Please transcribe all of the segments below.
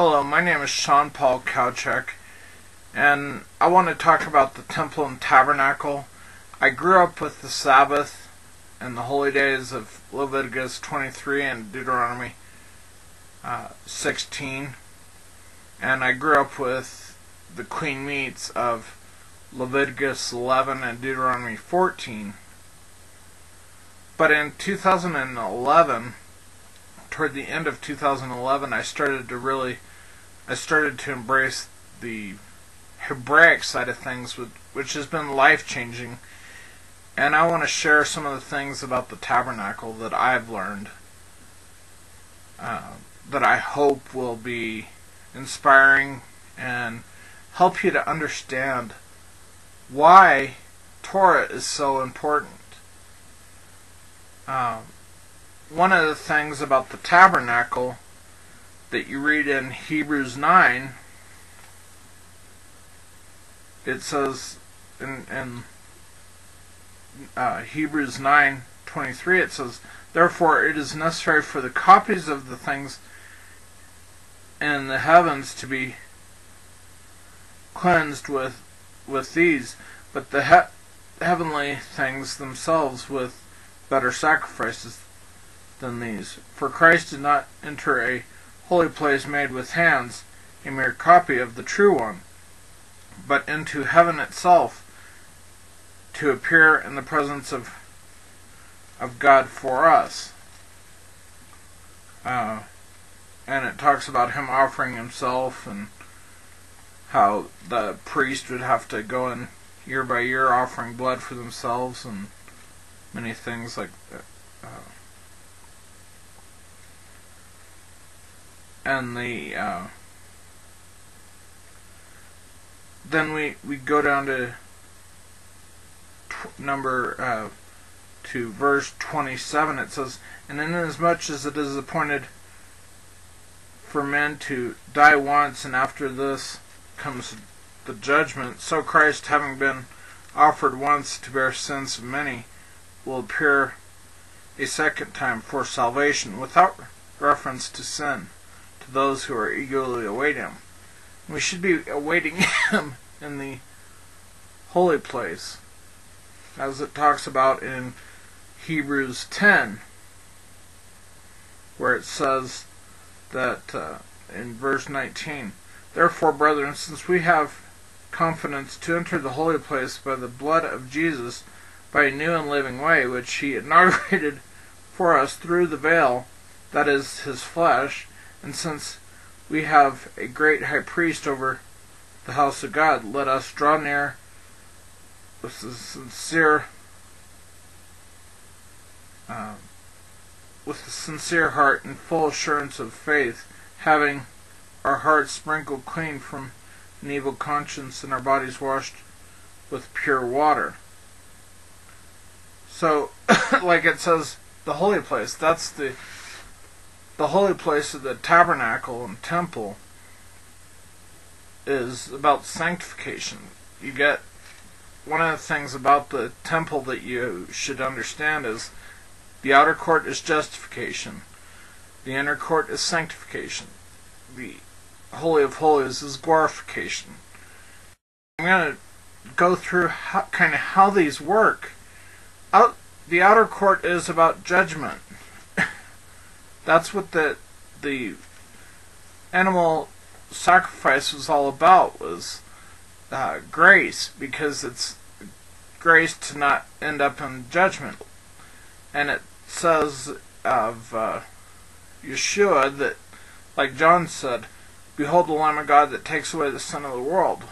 Hello, my name is Shawn Paul Kawcak, and I want to talk about the temple and tabernacle. I grew up with the Sabbath and the holy days of Leviticus 23 and Deuteronomy uh, 16, and I grew up with the clean meats of Leviticus 11 and Deuteronomy 14. But in 2011, toward the end of 2011, I started to really, I started to embrace the Hebraic side of things, which has been life changing. And I want to share some of the things about the tabernacle that I've learned uh, that I hope will be inspiring and help you to understand why Torah is so important. Um, one of the things about the tabernacle that you read in Hebrews 9, it says in, in uh, Hebrews 9 23, it says, Therefore it is necessary for the copies of the things in the heavens to be cleansed with with these, but the he- heavenly things themselves with better sacrifices than these. For Christ did not enter a holy place made with hands, a mere copy of the true one, but into heaven itself to appear in the presence of of God for us. Uh, and it talks about him offering himself and how the priest would have to go in year by year offering blood for themselves and many things like that. Uh, and the uh, then we we go down to number uh, to verse 27 it says and inasmuch as it is appointed for men to die once and after this comes the judgment so Christ having been offered once to bear sins of many will appear a second time for salvation without reference to sin those who are eagerly awaiting him. We should be awaiting him in the holy place, as it talks about in Hebrews 10, where it says that uh, in verse 19, Therefore, brethren, since we have confidence to enter the holy place by the blood of Jesus, by a new and living way, which he inaugurated for us through the veil, that is his flesh, and since we have a great high priest over the house of God, let us draw near with a sincere uh, with a sincere heart and full assurance of faith, having our hearts sprinkled clean from an evil conscience and our bodies washed with pure water. So, like it says, the holy place, that's the the holy place of the tabernacle and temple is about sanctification. You get one of the things about the temple that you should understand is the outer court is justification, the inner court is sanctification, the holy of holies is glorification. I'm going to go through how, kind of how these work. Out, the outer court is about judgment. That's what the the animal sacrifice was all about was uh, grace because it's grace to not end up in judgment. And it says of uh, Yeshua that, like John said, Behold the Lamb of God that takes away the sin of the world.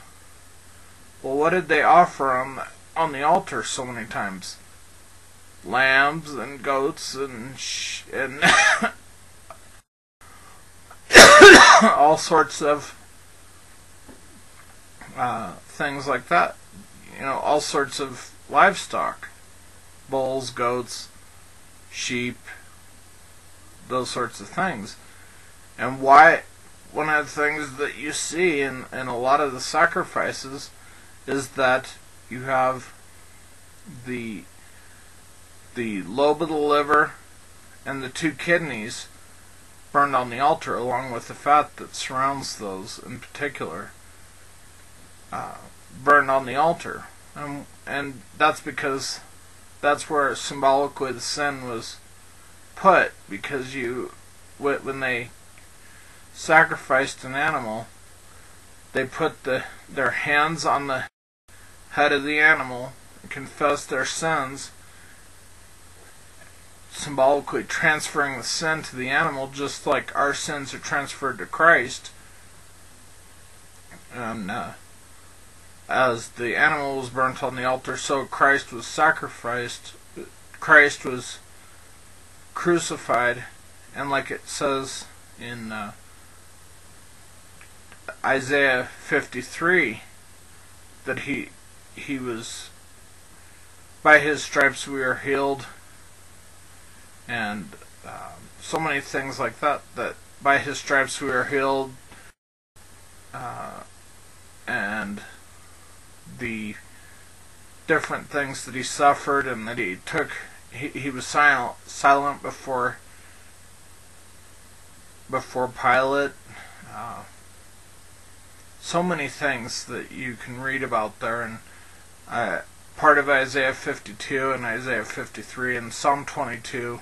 Well, what did they offer on the, on the altar so many times? Lambs and goats and and all sorts of uh, things like that. You know, all sorts of livestock bulls, goats, sheep, those sorts of things. And why, one of the things that you see in, in a lot of the sacrifices is that you have the the lobe of the liver and the two kidneys burned on the altar, along with the fat that surrounds those in particular, uh, burned on the altar. Um, and that's because that's where symbolically the sin was put, because you, when they sacrificed an animal, they put the, their hands on the head of the animal and confessed their sins symbolically transferring the sin to the animal, just like our sins are transferred to Christ. And uh, as the animal was burnt on the altar, so Christ was sacrificed. Christ was crucified, and like it says in uh, Isaiah 53, that he he was by his stripes we are healed and um, so many things like that. That by His stripes we are healed, uh, and the different things that He suffered, and that He took. He, he was silent, silent before before Pilate. Uh, so many things that you can read about there, and uh, part of Isaiah 52 and Isaiah 53 and Psalm 22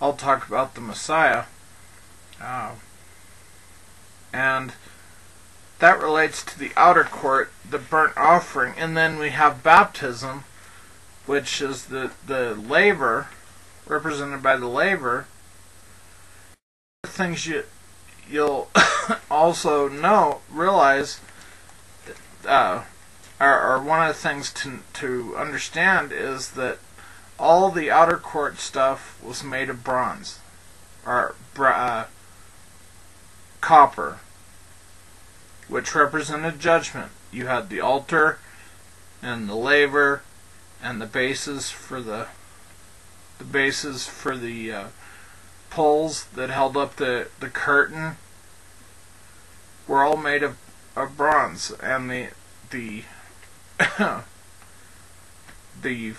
I'll talk about the Messiah. Uh, and that relates to the outer court, the burnt offering, and then we have baptism, which is the, the laver, represented by the laver. Things you you'll also know realize uh, or, or one of the things to to understand is that all the outer court stuff was made of bronze. Or uh, copper, which represented judgment. You had the altar and the laver and the bases for the the bases for the uh, poles that held up the the curtain were all made of, of bronze, and the the the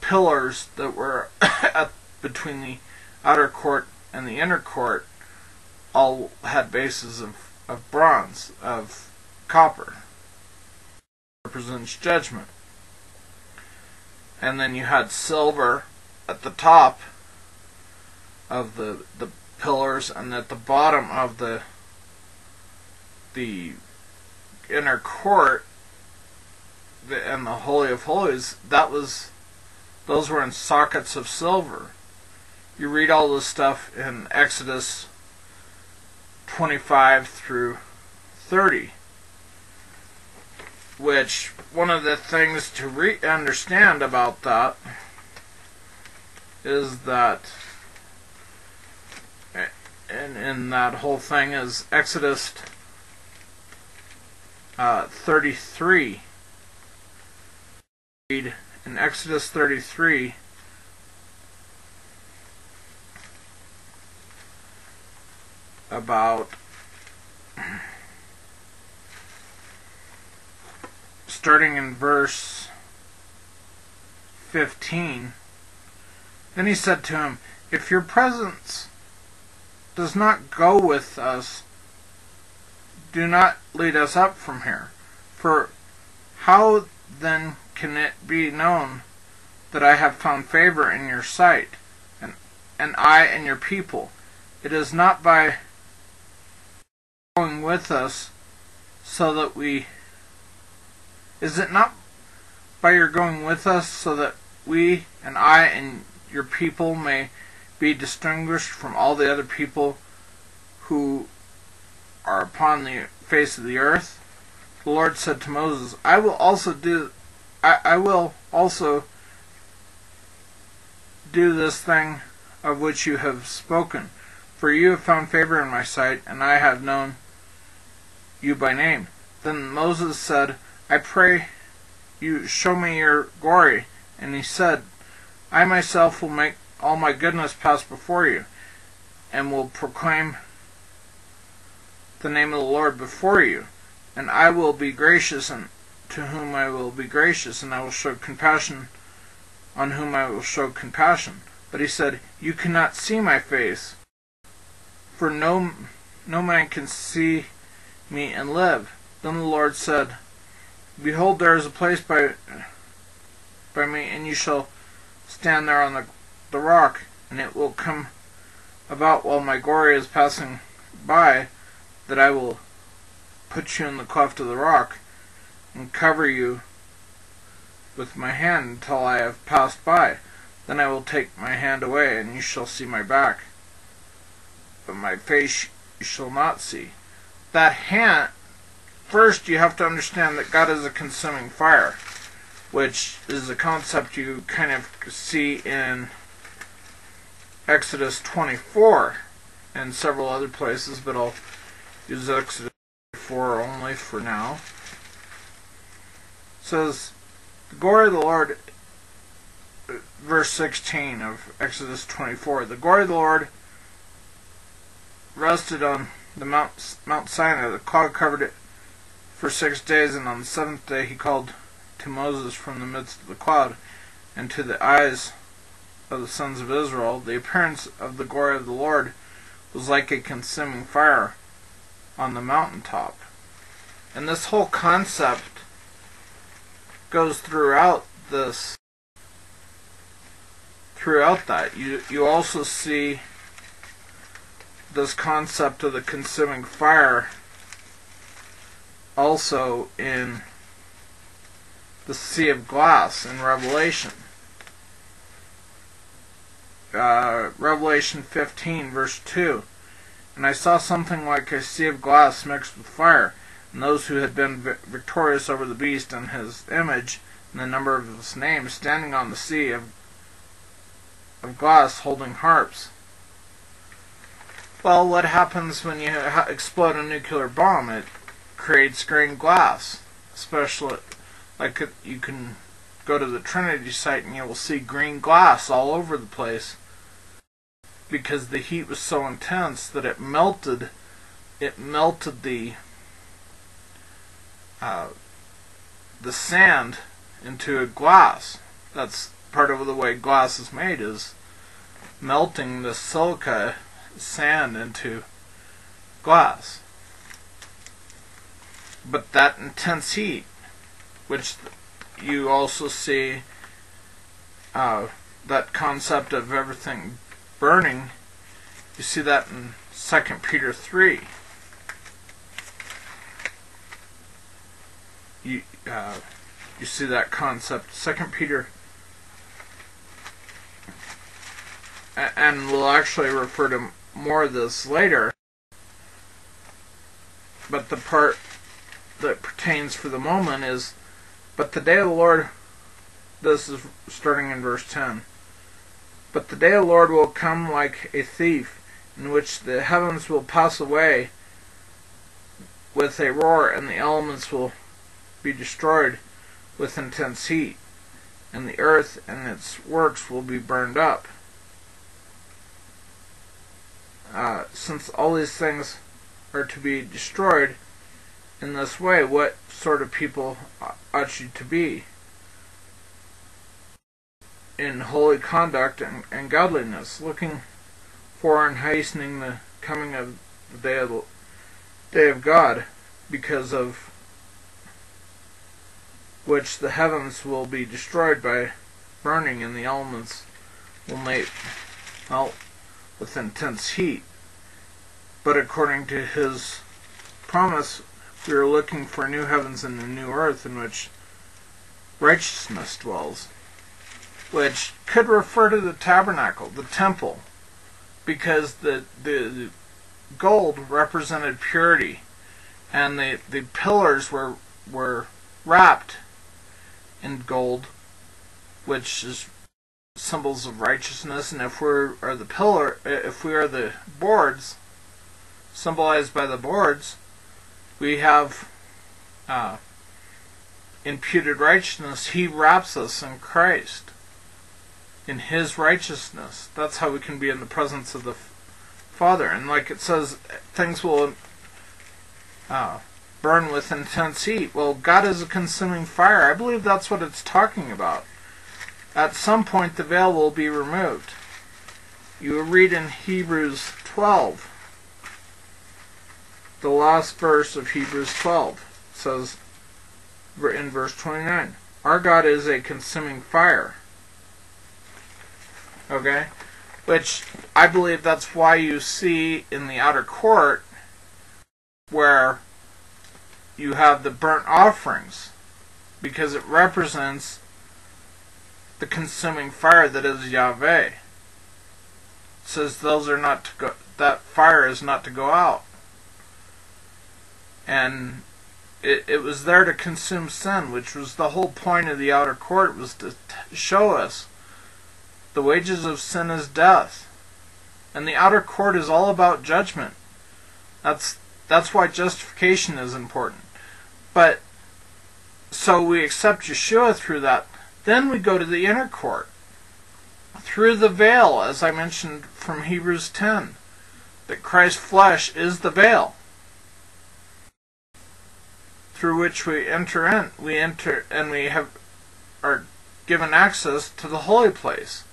pillars that were between the outer court and the inner court all had bases of, of bronze, of copper. Represents judgment. And then you had silver at the top of the the pillars and at the bottom of the the inner court and the holy of holies that was those were in sockets of silver. You read all this stuff in Exodus 25 through 30. Which, one of the things to re- understand about that is that, and in that whole thing is Exodus uh, 33. Read in Exodus 33, about starting in verse 15. Then he said to him, If your presence does not go with us, do not lead us up from here. For how then can it be known that I have found favor in your sight, and, and I and your people? It is not by going with us so that we. Is it not by your going with us so that we and I and your people may be distinguished from all the other people who are upon the face of the earth? The Lord said to Moses, I will also do I, I will also do this thing of which you have spoken, for you have found favor in my sight, and I have known you by name. Then Moses said, I pray you show me your glory. And he said, I myself will make all my goodness pass before you, and will proclaim the name of the Lord before you, and I will be gracious and to whom I will be gracious, and I will show compassion on whom I will show compassion. But he said, You cannot see my face, for no, no man can see me and live. Then the Lord said, Behold, there is a place by, by me, and you shall stand there on the, the rock, and it will come about while my glory is passing by, that I will put you in the cleft of the rock, and cover you with my hand until I have passed by. Then I will take my hand away, and you shall see my back, but my face you shall not see. That hand, first you have to understand that God is a consuming fire, which is a concept you kind of see in Exodus 24 and several other places, but I'll use Exodus 24 only for now. Says, The glory of the Lord, verse 16 of Exodus 24, the glory of the Lord rested on the Mount, Mount Sinai. The cloud covered it for six days, and on the seventh day he called to Moses from the midst of the cloud, and to the eyes of the sons of Israel, the appearance of the glory of the Lord was like a consuming fire on the mountaintop. And this whole concept goes throughout this throughout that. You you also see this concept of the consuming fire also in the sea of glass in Revelation uh, Revelation 15, verse 2. And I saw something like a sea of glass mixed with fire, and those who had been victorious over the beast and his image, and the number of his name, standing on the sea of, of glass holding harps. Well, what happens when you explode a nuclear bomb? It creates green glass, especially like uh, you can go to the Trinity site and you will see green glass all over the place because the heat was so intense that it melted it melted the uh, the sand into a glass. That's part of the way glass is made is melting the silica sand into glass. But that intense heat, which you also see uh, that concept of everything burning. You see that in 2 Peter 3. You, uh, you see that concept. Second Peter, and we'll actually refer to more of this later, but the part that pertains for the moment is, but the day of the Lord, this is starting in verse 10. But the day of the Lord will come like a thief, in which the heavens will pass away with a roar, and the elements will be destroyed with intense heat, and the earth and its works will be burned up. Uh, since all these things are to be destroyed in this way, what sort of people ought you to be? in holy conduct and, and godliness, looking for and hastening the coming of the day of the day of God, because of which the heavens will be destroyed by burning, and the elements will melt with intense heat. But according to His promise, we are looking for new heavens and a new earth in which righteousness dwells which could refer to the tabernacle, the temple, because the the gold represented purity, and the the pillars were were wrapped in gold, which is symbols of righteousness. And if we are the pillar, if we are the boards, symbolized by the boards, we have uh, imputed righteousness. He wraps us in Christ in His righteousness. That's how we can be in the presence of the Father. And like it says, things will uh, burn with intense heat. Well, God is a consuming fire. I believe that's what it's talking about. At some point, the veil will be removed. You will read in Hebrews 12, the last verse of Hebrews 12 says in verse 29, Our God is a consuming fire. Okay? Which I believe that's why you see in the outer court where you have the burnt offerings because it represents the consuming fire that is Yahweh. It says those are not to go that fire is not to go out. And it, it was there to consume sin, which was the whole point of the outer court was to show us the wages of sin is death. And the outer court is all about judgment. That's that's why justification is important. But so we accept Yeshua through that. Then we go to the inner court. Through the veil, as I mentioned from Hebrews 10, that Christ's flesh is the veil through which we enter in. We enter and we have are given access to the holy place,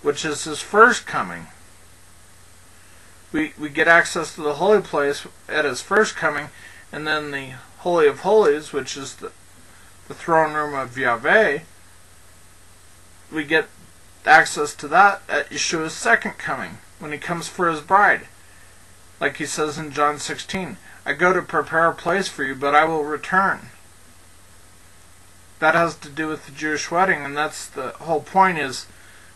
which is his first coming. We we get access to the holy place at his first coming, and then the Holy of Holies, which is the, the throne room of Yahweh, we get access to that at Yeshua's second coming, when he comes for his bride. Like he says in John 16, I go to prepare a place for you, but I will return. That has to do with the Jewish wedding, and that's the whole point is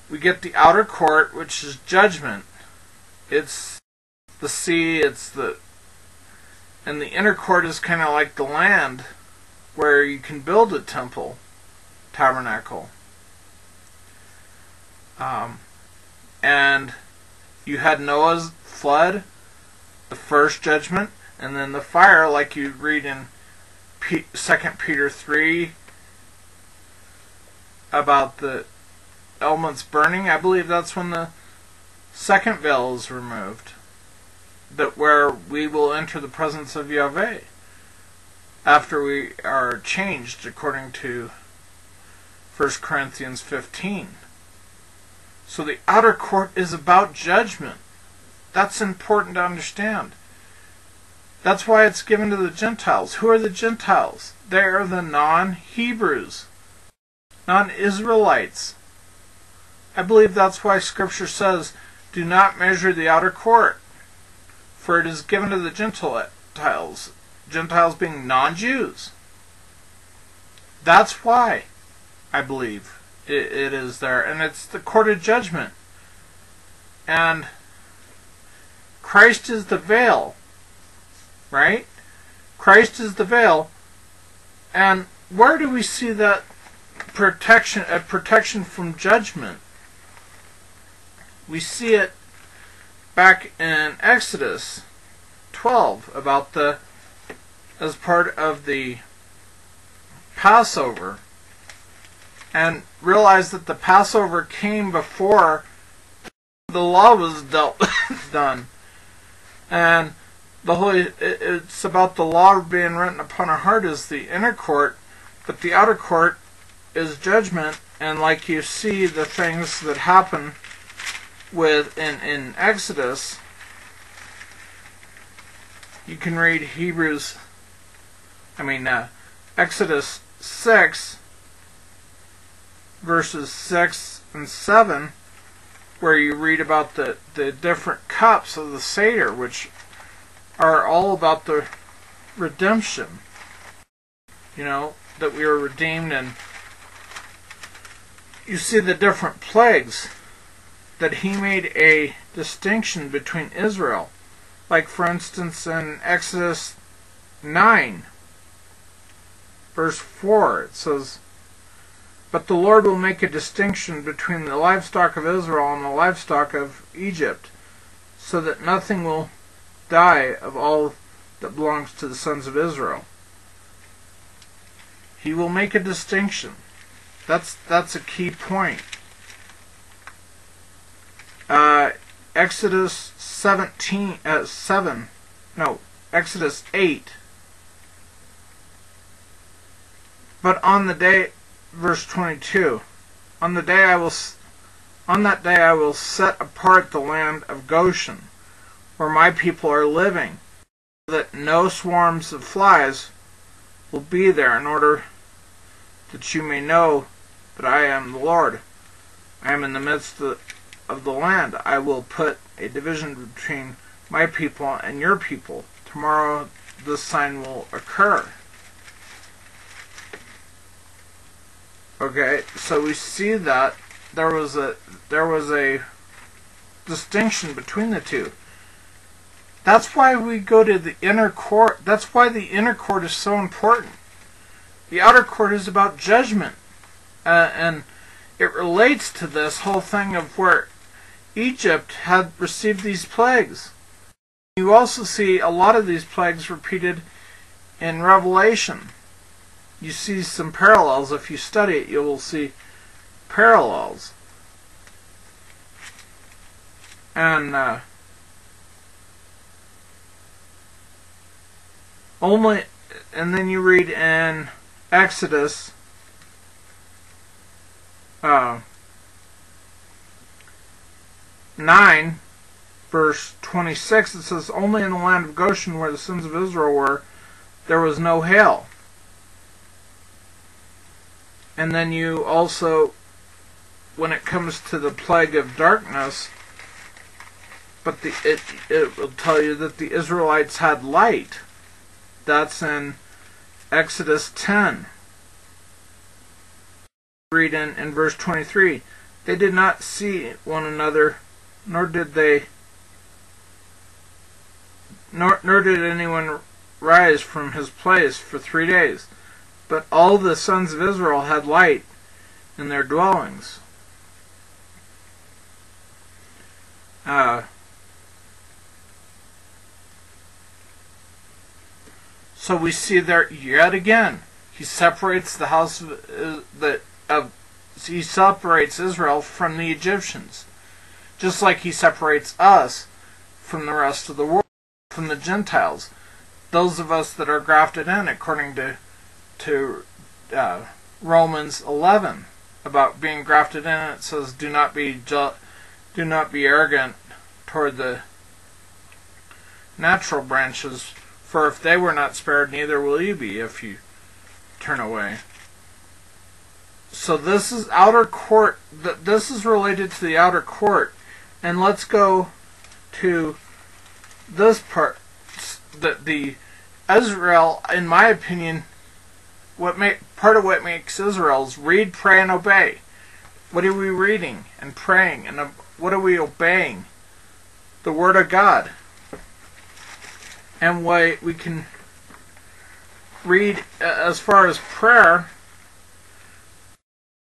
we get the outer court, which is judgment. It's the sea, it's the and the inner court is kind of like the land where you can build a temple, tabernacle. Um, and you had Noah's flood, the first judgment, and then the fire, like you read in Second Peter three about the elements burning. I believe that's when the second veil is removed that where we will enter the presence of Yahweh after we are changed according to 1 Corinthians 15. So the outer court is about judgment. That's important to understand. That's why it's given to the Gentiles. Who are the Gentiles? They are the non Hebrews, non Israelites. I believe that's why Scripture says, do not measure the outer court for it is given to the Gentiles, Gentiles being non Jews. That's why I believe it, it is there. And it's the court of judgment. And Christ is the veil. Right? Christ is the veil. And where do we see that protection a protection from judgment? We see it back in Exodus 12 about the as part of the Passover and realize that the Passover came before the law was dealt done. And the holy it's about the law being written upon our heart is the inner court but the outer court is judgment and like you see the things that happen with in, in Exodus, you can read Hebrews, I mean, uh, Exodus 6, verses 6 and 7, where you read about the, the different cups of the Seder, which are all about the redemption. You know, that we are redeemed, and you see the different plagues that he made a distinction between Israel. Like, for instance, in Exodus 9, verse 4, it says, But the Lord will make a distinction between the livestock of Israel and the livestock of Egypt, so that nothing will die of all that belongs to the sons of Israel. He will make a distinction. That's that's a key point uh, Exodus 17, uh, 7, no, Exodus 8. But on the day, verse 22, on the day I will On that day I will set apart the land of Goshen, where my people are living, so that no swarms of flies will be there, in order that you may know that I am the Lord. I am in the midst of the land. I will put a division between my people and your people. Tomorrow this sign will occur. Okay, so we see that there was a there was a distinction between the two. That's why we go to the inner court. That's why the inner court is so important. The outer court is about judgment. Uh, and it relates to this whole thing of where Egypt had received these plagues. You also see a lot of these plagues repeated in Revelation. You see some parallels. If you study it, you will see parallels. And uh, only, and then you read in Exodus uh, 9, verse 26, it says, Only in the land of Goshen where the sons of Israel were, there was no hail. And then you also, when it comes to the plague of darkness, but the, it, it will tell you that the Israelites had light. That's in Exodus 10 read in, in verse 23 they did not see one another nor did they nor, nor did anyone rise from his place for three days. But all the sons of israel had light in their dwellings. Uh, so we see there yet again he separates the house of uh, the of he separates Israel from the Egyptians, just like he separates us from the rest of the world, from the Gentiles, those of us that are grafted in, according to to uh, Romans 11 about being grafted in. It says, "Do not be do not be arrogant toward the natural branches, for if they were not spared, neither will you be if you turn away." so this is outer court. This is related to the outer court, and let's go to this part. That the Israel, in my opinion, what make part of what makes Israel is read, pray, and obey. What are we reading and praying, and what are we obeying? The Word of God. And what we can read as far as prayer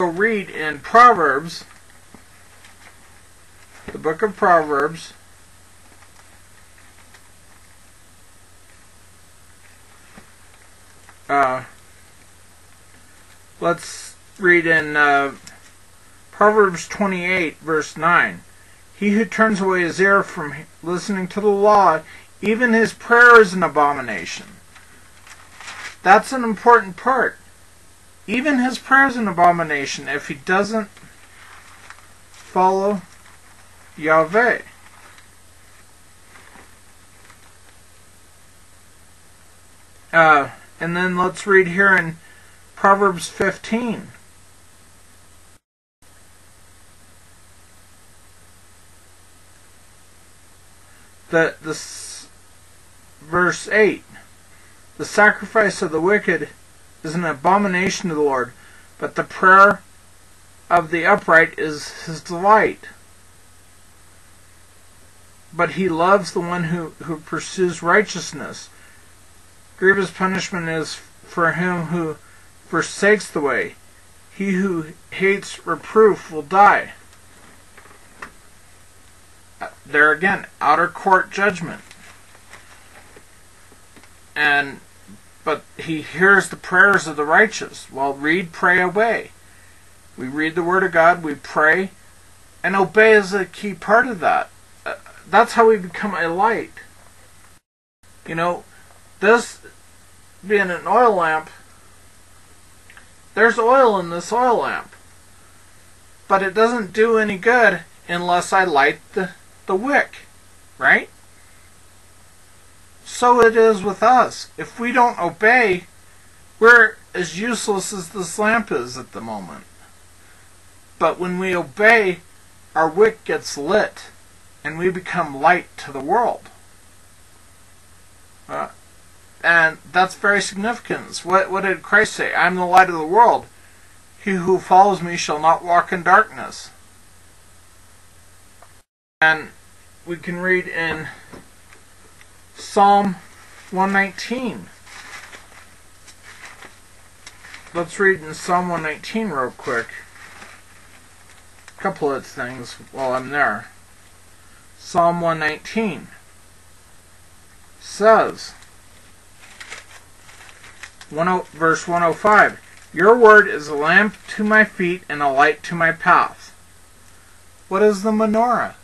read in Proverbs, the book of Proverbs, uh, let's read in uh, Proverbs 28, verse 9. He who turns away his ear from listening to the law, even his prayer is an abomination. That's an important part. Even his prayer is an abomination if he doesn't follow Yahweh. Uh, and then let's read here in Proverbs 15. The, this verse 8 The sacrifice of the wicked is an abomination to the Lord, but the prayer of the upright is his delight. But he loves the one who, who pursues righteousness. Grievous punishment is for him who forsakes the way. He who hates reproof will die. There again, outer court judgment. And but he hears the prayers of the righteous. Well, read, pray, obey. We read the Word of God, we pray, and obey is a key part of that. That's how we become a light. You know, this being an oil lamp, there's oil in this oil lamp. but it doesn't do any good unless I light the, the wick, right? So it is with us. If we don't obey, we're as useless as this lamp is at the moment. But when we obey, our wick gets lit and we become light to the world. Uh, and that's very significant. What, what did Christ say? I am the light of the world. He who follows me shall not walk in darkness. And we can read in Psalm 119. Let's read in Psalm 119 real quick. A couple of things while I'm there. Psalm 119 says, 10, verse 105 Your word is a lamp to my feet and a light to my path. What is the menorah?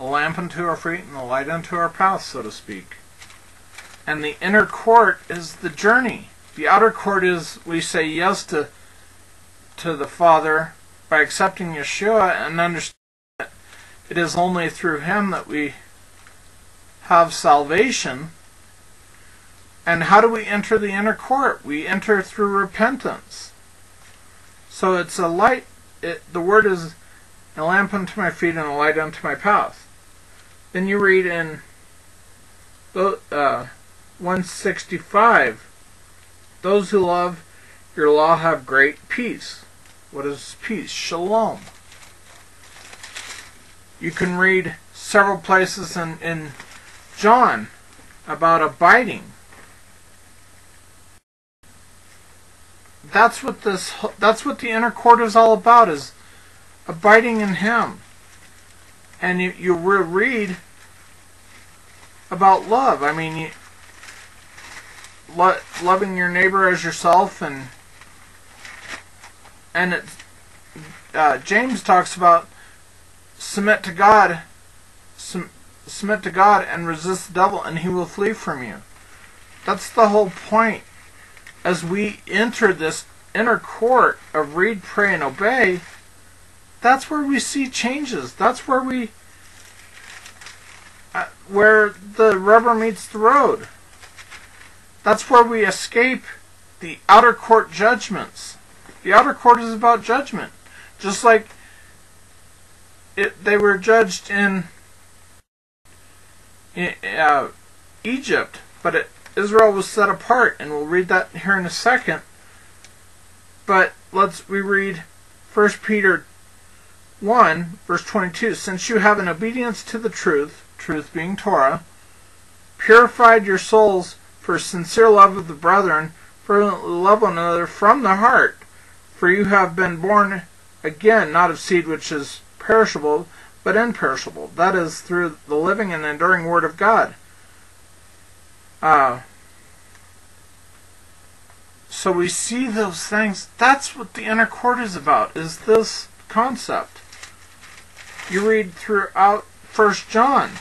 A lamp unto our feet and a light unto our path, so to speak. And the inner court is the journey. The outer court is we say yes to to the Father by accepting Yeshua and understand that it is only through Him that we have salvation and how do we enter the inner court? We enter through repentance. So it's a light, it, the word is a lamp unto my feet and a light unto my path. Then you read in uh, 165 Those who love your law have great peace. What is peace? Shalom. You can read several places in, in John about abiding. that's what this that's what the inner court is all about is abiding in him and you, you read about love i mean you, lo- loving your neighbor as yourself and and it, uh, james talks about submit to god submit to god and resist the devil and he will flee from you that's the whole point as we enter this inner court of read, pray, and obey, that's where we see changes. That's where we, uh, where the rubber meets the road. That's where we escape the outer court judgments. The outer court is about judgment, just like it, they were judged in, in uh, Egypt, but it, Israel was set apart, and we'll read that here in a second. But let's we read 1 Peter 1, verse 22. Since you have an obedience to the truth, truth being Torah, purified your souls for sincere love of the brethren, for love one another from the heart, for you have been born again, not of seed which is perishable, but imperishable. That is through the living and enduring Word of God. Uh, so we see those things. That's what the inner court is about, is this concept. You read throughout First John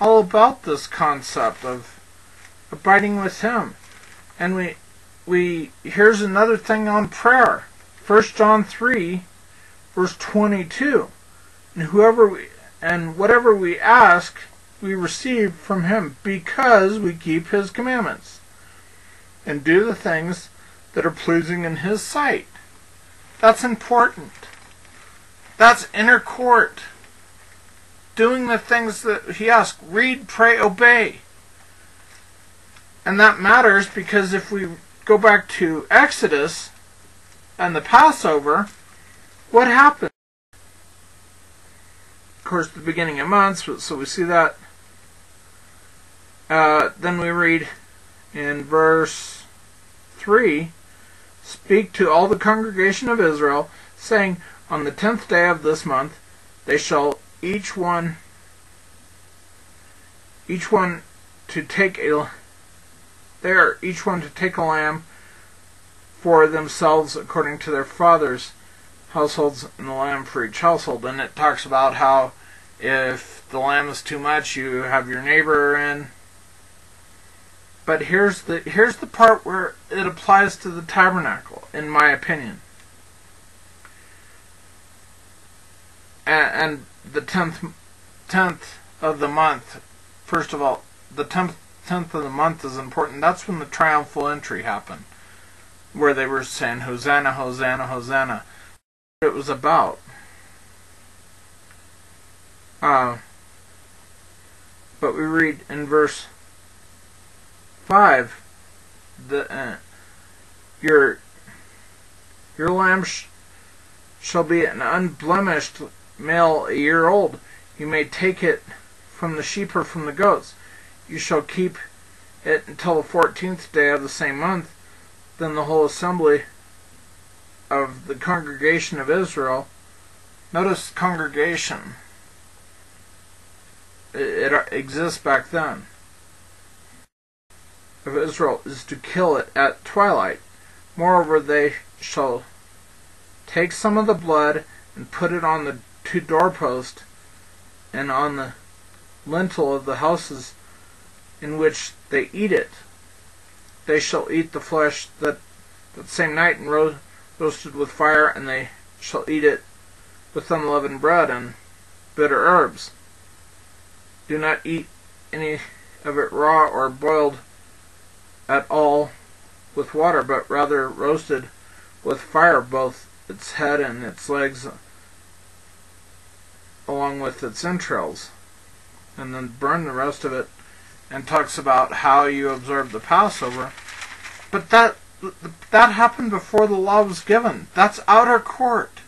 all about this concept of abiding with him. And we we here's another thing on prayer. First John 3 verse 22. And whoever we and whatever we ask we receive from him because we keep his commandments and do the things that are pleasing in his sight. That's important. That's inner court. Doing the things that he asks read, pray, obey. And that matters because if we go back to Exodus and the Passover, what happened? Of course, the beginning of months, so we see that uh, then we read in verse 3 Speak to all the congregation of Israel, saying, On the tenth day of this month they shall each one each one to take a there each one to take a lamb for themselves according to their fathers households and the lamb for each household and it talks about how if the lamb is too much you have your neighbor in but here's the here's the part where it applies to the tabernacle, in my opinion. and, and the tenth tenth of the month. First of all, the tenth tenth of the month is important. That's when the triumphal entry happened, where they were saying Hosanna, Hosanna, Hosanna. It was about. Uh, but we read in verse five, the uh, your your lamb sh- shall be an unblemished male a year old. You may take it from the sheep or from the goats. You shall keep it until the fourteenth day of the same month. Then the whole assembly of the congregation of Israel. Notice congregation. It, it exists back then. Of Israel is to kill it at twilight. Moreover, they shall take some of the blood and put it on the two doorposts and on the lintel of the houses in which they eat it. They shall eat the flesh that that same night and ro- roasted with fire, and they shall eat it with unleavened bread and bitter herbs. Do not eat any of it raw or boiled at all with water, but rather roasted with fire, both its head and its legs, along with its entrails, and then burn the rest of it. And talks about how you observe the Passover, but that that happened before the law was given. That's outer court.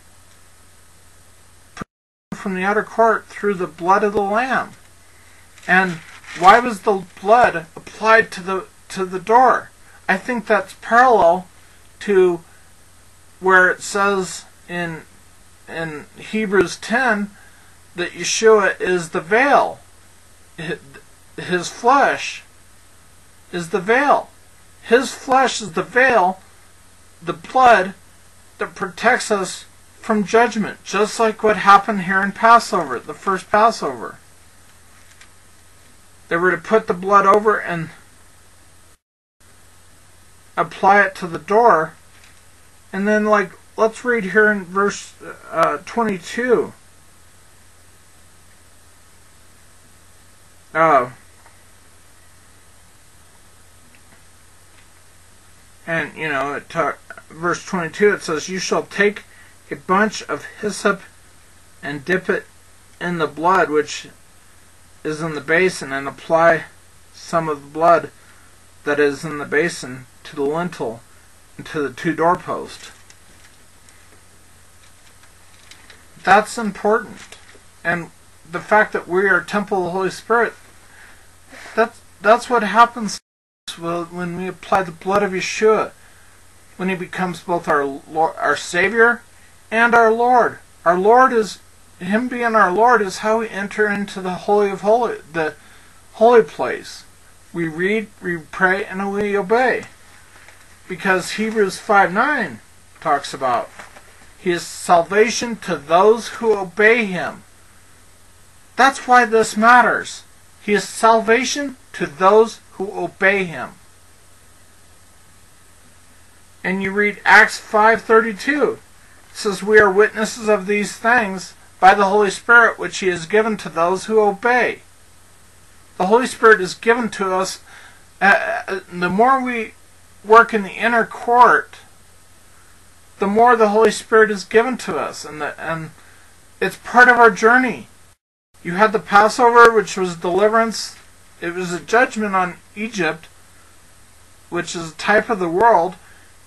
From the outer court through the blood of the lamb. And why was the blood applied to the to the door? I think that's parallel to where it says in in Hebrews 10 that Yeshua is the veil. His flesh is the veil. His flesh is the veil, the blood that protects us from judgment, just like what happened here in Passover, the first Passover. They were to put the blood over and apply it to the door. And then, like, let's read here in verse uh, 22. Uh, and, you know, it verse 22, it says, You shall take a bunch of hyssop and dip it in the blood which is in the basin, and apply some of the blood that is in the basin to the lintel and to the two doorposts. That's important. And the fact that we are temple of the Holy Spirit, that's, that's what happens when we apply the blood of Yeshua, when he becomes both our Lord, our Savior and our Lord. Our Lord is him being our Lord is how we enter into the holy of holy the holy place. We read, we pray, and we obey. Because Hebrews 5 9 talks about his salvation to those who obey him. That's why this matters. He is salvation to those who obey him. And you read Acts 5:32. It says we are witnesses of these things by the Holy Spirit which he has given to those who obey. The Holy Spirit is given to us uh, uh, the more we work in the inner court, the more the Holy Spirit is given to us and the, and it's part of our journey. You had the Passover which was deliverance it was a judgment on Egypt, which is a type of the world,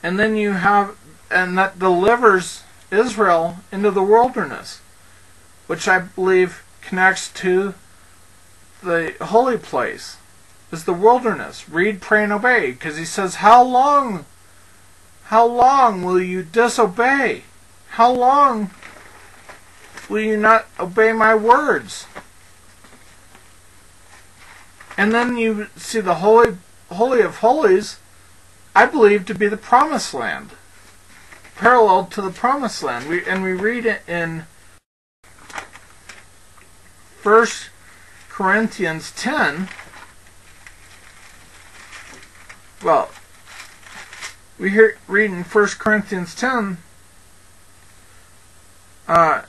and then you have, and that delivers Israel into the wilderness, which I believe connects to the holy place, is the wilderness. Read, pray, and obey, because he says, How long, how long will you disobey? How long will you not obey my words? And then you see the holy holy of holies, I believe to be the promised land. Parallel to the promised land. We and we read it in First Corinthians ten. Well, we hear read in First Corinthians ten uh,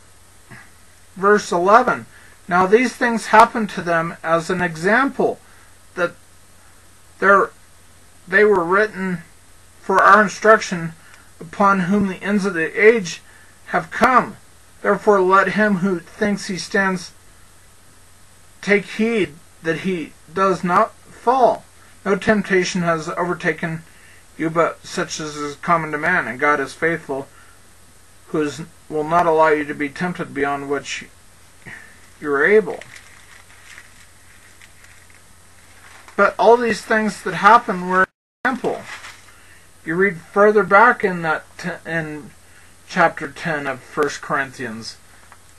verse 11. Now these things happened to them as an example that they're, they were written for our instruction upon whom the ends of the age have come. Therefore let him who thinks he stands take heed that he does not fall. No temptation has overtaken you but such as is common to man, and God is faithful, who is, will not allow you to be tempted beyond which you are able. But all these things that happened were example. You read further back in that in chapter 10 of 1 Corinthians.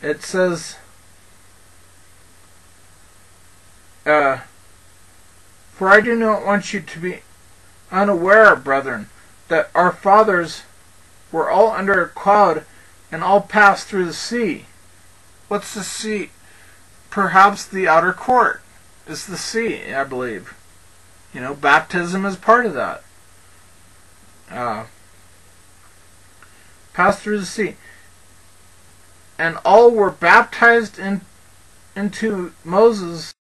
It says uh, for I do not want you to be unaware, brethren, that our fathers were all under a cloud and all passed through the sea. What's the sea? Perhaps the outer court is the sea, I believe. You know, baptism is part of that. Uh, passed through the sea. And all were baptized in, into Moses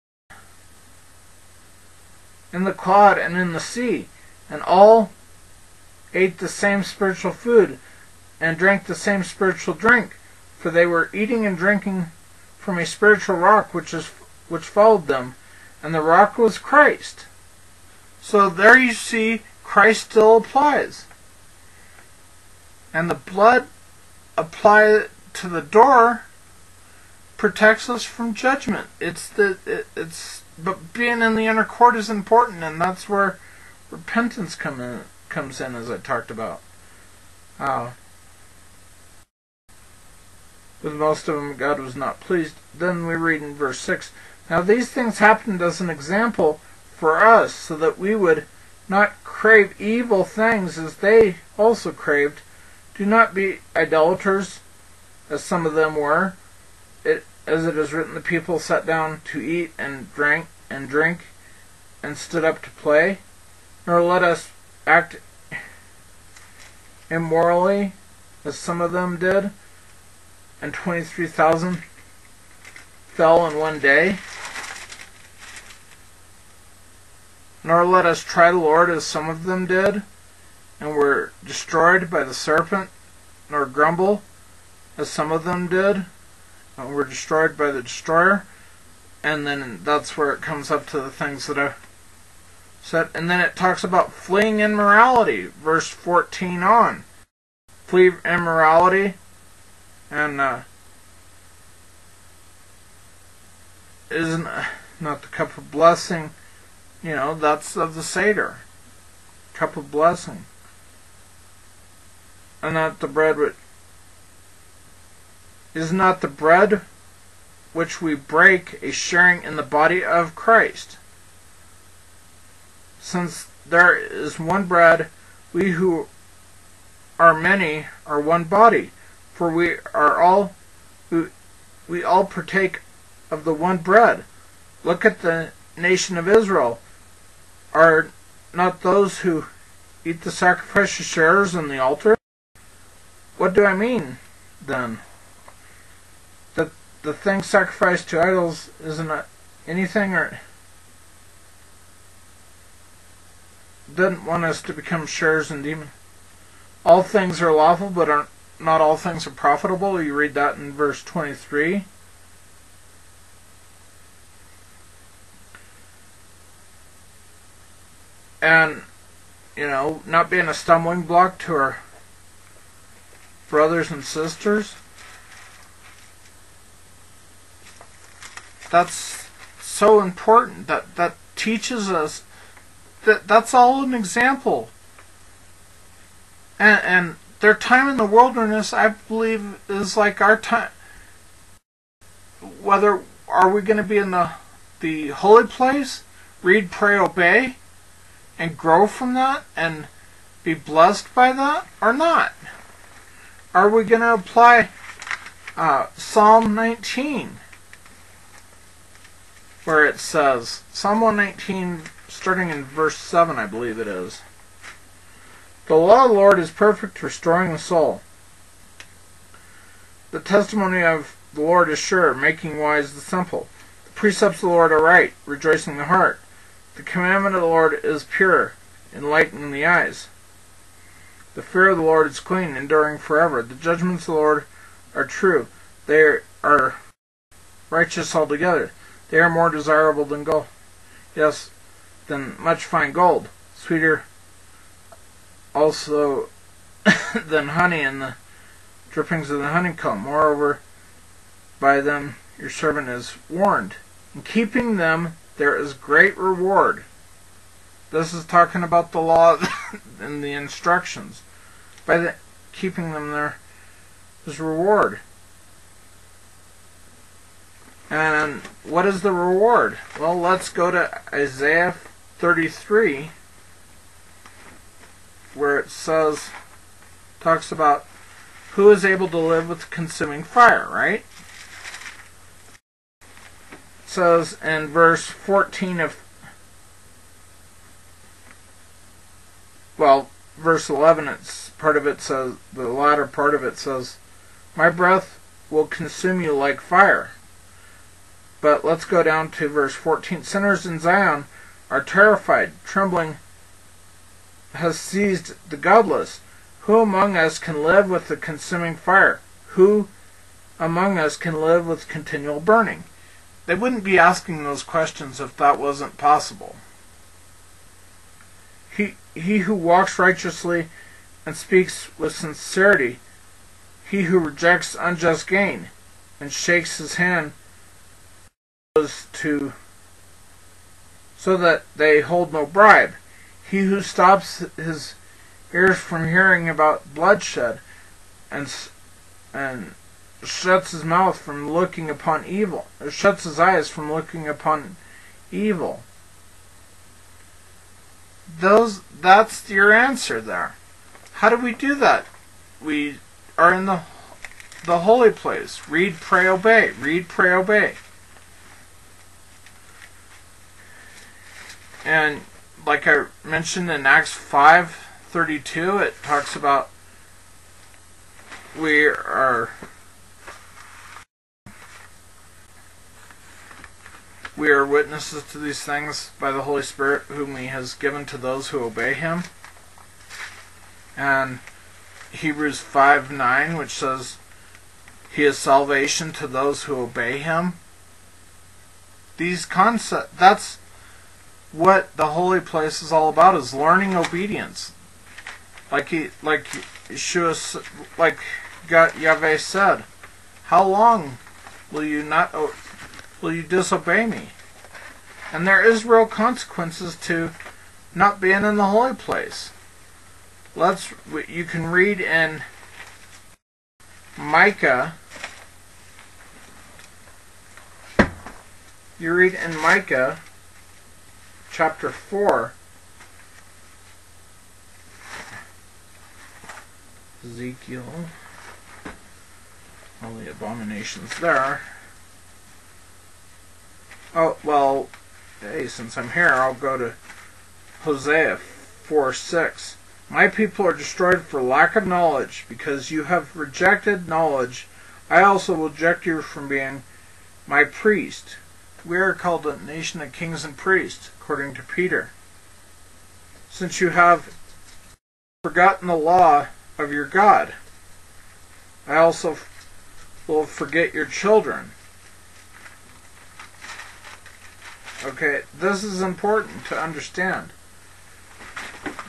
in the cloud and in the sea, and all ate the same spiritual food and drank the same spiritual drink, for they were eating and drinking from a spiritual rock which is which followed them, and the rock was Christ. So there you see Christ still applies. And the blood applied to the door protects us from judgment. It's the it, it's but being in the inner court is important, and that's where repentance come in, comes in, as I talked about. Uh, with most of them, God was not pleased. Then we read in verse 6 Now these things happened as an example for us, so that we would not crave evil things as they also craved. Do not be idolaters, as some of them were. It as it is written, the people sat down to eat and drank and drink and stood up to play, nor let us act immorally as some of them did, and 23,000 fell in one day. Nor let us try the Lord as some of them did, and were destroyed by the serpent, nor grumble as some of them did, and were destroyed by the destroyer. And then that's where it comes up to the things that I said. And then it talks about fleeing immorality, verse 14 on. Flee immorality, and uh, isn't uh, not the cup of blessing, you know, that's of the Seder. Cup of blessing. And not the bread which is not the bread which we break a sharing in the body of Christ. Since there is one bread, we who are many are one body, for we are all we, we all partake of the one bread. Look at the nation of Israel. Are not those who eat the sacrificial shares in the altar? What do I mean then? That the thing sacrificed to idols isn't anything or doesn't want us to become shares in demon. All things are lawful, but are not all things are profitable. You read that in verse 23. And, you know, not being a stumbling block to our brothers and sisters. That's so important. That that teaches us that that's all an example. And and their time in the wilderness, I believe, is like our time. Whether are we going to be in the the holy place, read, pray, obey, and grow from that, and be blessed by that, or not? Are we going to apply uh, Psalm 19, where it says, Psalm 119, starting in verse 7, I believe it is. The law of the Lord is perfect, restoring the soul. The testimony of the Lord is sure, making wise the simple. The precepts of the Lord are right, rejoicing the heart. The commandment of the Lord is pure, enlightening the eyes. The fear of the Lord is clean, enduring forever. The judgments of the Lord are true. They are righteous altogether. They are more desirable than gold. Yes, than much fine gold. Sweeter also than honey and the drippings of the honeycomb. Moreover, by them your servant is warned. In keeping them there is great reward. This is talking about the law and the instructions. By the, keeping them there is reward. And what is the reward? Well, let's go to Isaiah 33, where it says, talks about who is able to live with consuming fire, right? It says in verse 14 of, well, verse 11, it's part of it says, the latter part of it says, My breath will consume you like fire but let's go down to verse 14. Sinners in Zion are terrified. Trembling has seized the godless. Who among us can live with the consuming fire? Who among us can live with continual burning? They wouldn't be asking those questions if that wasn't possible. He, he who walks righteously and speaks with sincerity, he who rejects unjust gain and shakes his hand to so that they hold no bribe. He who stops his ears from hearing about bloodshed and and shuts his mouth from looking upon evil, or shuts his eyes from looking upon evil. Those that's your answer there. How do we do that? We are in the the holy place. Read, pray, obey. Read, pray, obey. And like I mentioned in Acts 5:32, it talks about we are we are witnesses to these things by the Holy Spirit whom he has given to those who obey him. And Hebrews 5:9 which says he is salvation to those who obey him. These concepts that's what the holy place is all about is learning obedience. Like he, like Yeshua, like Yahweh said, how long will you not, will you disobey me? And there is real consequences to not being in the holy place. Let's, you can read in Micah, you read in Micah chapter 4, Ezekiel, all the abominations there. Oh, well, hey, since I'm here, I'll go to Hosea 4 6. My people are destroyed for lack of knowledge, because you have rejected knowledge. I also will reject you from being my priest. We are called a nation of kings and priests according to Peter. Since you have forgotten the law of your God, I also will forget your children. Okay, this is important to understand.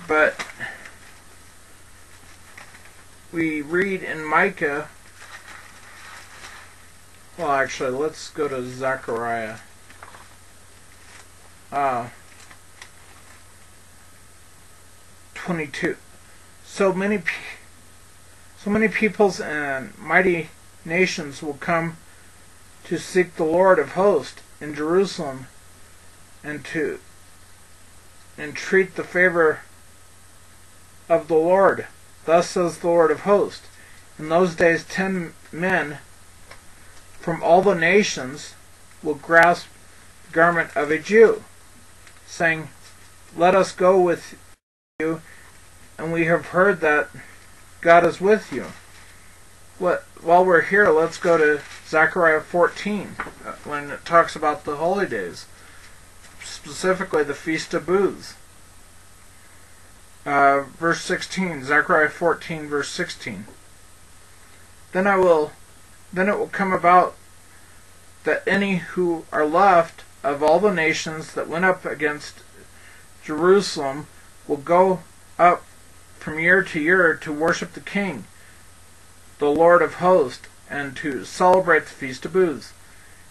But we read in Micah. Well, actually, let's go to Zechariah uh, 22. So many, so many peoples and mighty nations will come to seek the Lord of hosts in Jerusalem and to entreat the favor of the Lord. Thus says the Lord of hosts. In those days, ten men from all the nations will grasp the garment of a Jew saying, Let us go with you, and we have heard that God is with you. What, while we're here, let's go to Zechariah 14, uh, when it talks about the holy days, specifically the Feast of Booths. Uh, verse 16, Zechariah 14, verse 16. Then I will, then it will come about that any who are left of all the nations that went up against Jerusalem will go up from year to year to worship the King, the Lord of hosts, and to celebrate the Feast of Booths.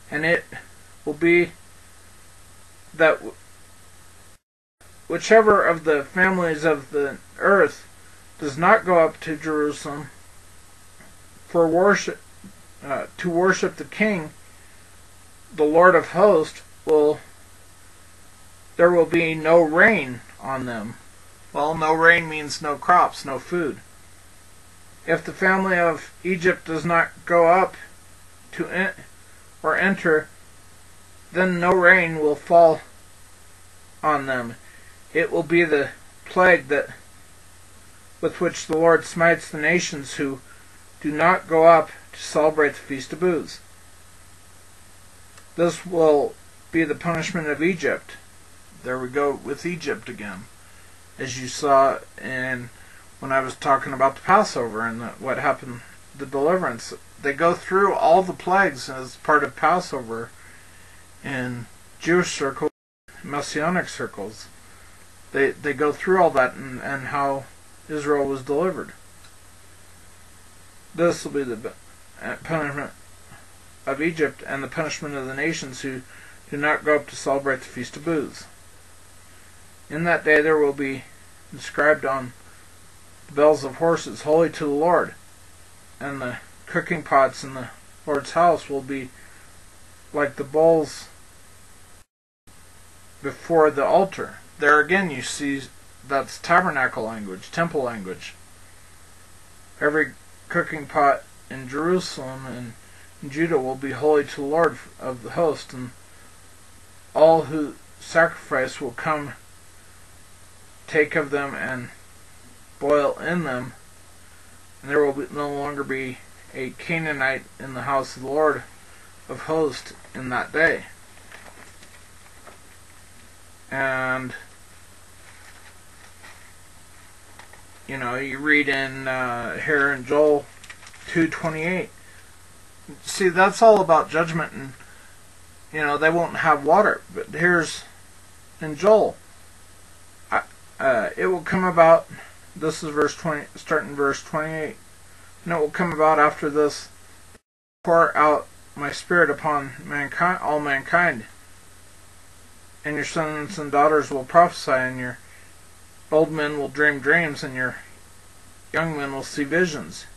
And it will be that whichever of the families of the earth does not go up to Jerusalem for worship uh, to worship the King, the Lord of hosts, will there will be no rain on them. Well, no rain means no crops, no food. If the family of Egypt does not go up to en- or enter, then no rain will fall on them. It will be the plague that with which the Lord smites the nations who do not go up to celebrate the Feast of Booths. This will be the punishment of Egypt. There we go with Egypt again. As you saw in when I was talking about the Passover and the, what happened, the deliverance. They go through all the plagues as part of Passover in Jewish circles, Messianic circles. They they go through all that and, and how Israel was delivered. This will be the uh, punishment of Egypt and the punishment of the nations who do not go up to celebrate the Feast of Booths. In that day there will be inscribed on the bells of horses, holy to the Lord, and the cooking pots in the Lord's house will be like the bowls before the altar. There again you see that's tabernacle language, temple language. Every cooking pot in Jerusalem and Judah will be holy to the Lord of the host, and all who sacrifice will come take of them and boil in them, and there will be, no longer be a Canaanite in the house of the Lord of hosts in that day. And you know, you read in uh, here in Joel two twenty eight. See, that's all about judgment, and you know they won't have water. But here's in Joel, uh, it will come about this is verse 20, starting verse 28. And it will come about after this, pour out my spirit upon mankind, all mankind. And your sons and daughters will prophesy, and your old men will dream dreams, and your young men will see visions.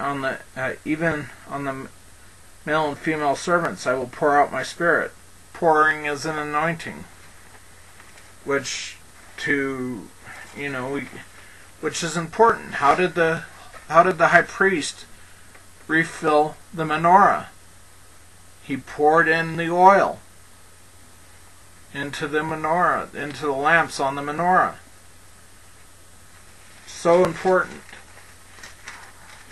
On the uh, even on the male and female servants, I will pour out my spirit. Pouring is an anointing, which to you know, which is important. How did the how did the high priest refill the menorah? He poured in the oil into the menorah, into the lamps on the menorah. So important.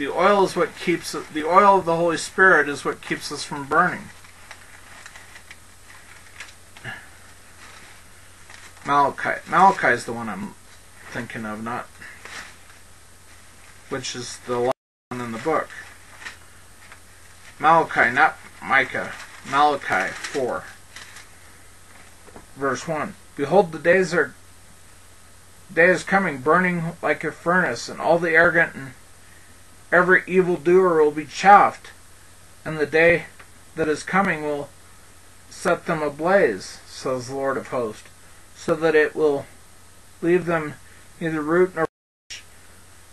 The oil is what keeps the oil of the Holy Spirit is what keeps us from burning. Malachi. Malachi is the one I'm thinking of, not which is the one in the book. Malachi, not Micah. Malachi 4, verse 1. Behold, the days are day is coming, burning like a furnace, and all the arrogant and every evil doer will be chaffed, and the day that is coming will set them ablaze, says the Lord of hosts, so that it will leave them neither root nor branch.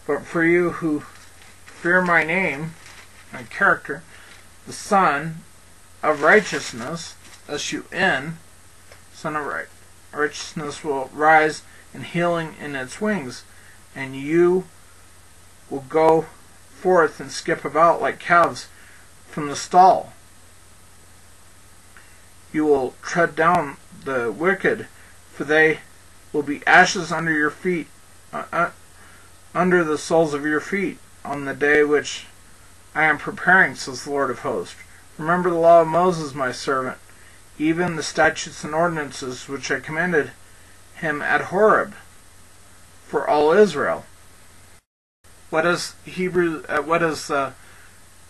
But for you who fear my name, my character, the Sun of righteousness, S-U-N, Sun of right, righteousness will rise in healing in its wings, and you will go forth and skip about like calves from the stall. You will tread down the wicked, for they will be ashes under your feet uh, uh, under the soles of your feet on the day which I am preparing, says the Lord of hosts. Remember the law of Moses, my servant, even the statutes and ordinances which I commanded him at Horeb for all Israel. What does Hebrew? Uh, what does uh,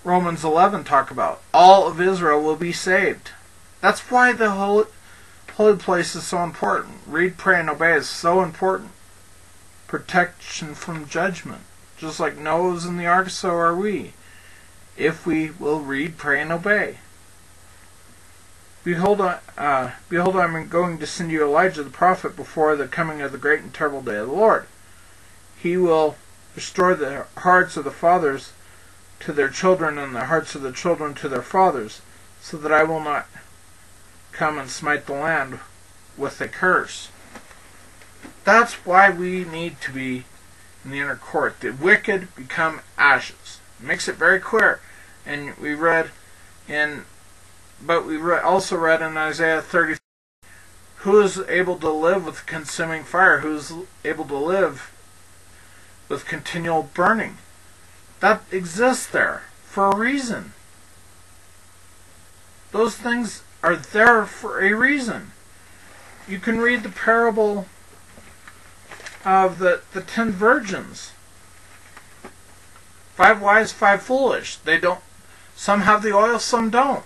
Romans 11 talk about? All of Israel will be saved. That's why the holy, holy place is so important. Read, pray, and obey is so important. Protection from judgment. Just like Noah's in the ark, so are we. If we will read, pray, and obey. Behold, uh, behold, I am going to send you Elijah the prophet before the coming of the great and terrible day of the Lord. He will restore the hearts of the fathers to their children and the hearts of the children to their fathers, so that I will not come and smite the land with a curse. That's why we need to be in the inner court. The wicked become ashes. It makes it very clear. And we read in, but we re- also read in Isaiah 30, who is able to live with consuming fire? Who is able to live with continual burning? That exists there for a reason. Those things are there for a reason. You can read the parable of the, the ten virgins. Five wise, five foolish. They don't some have the oil, some don't.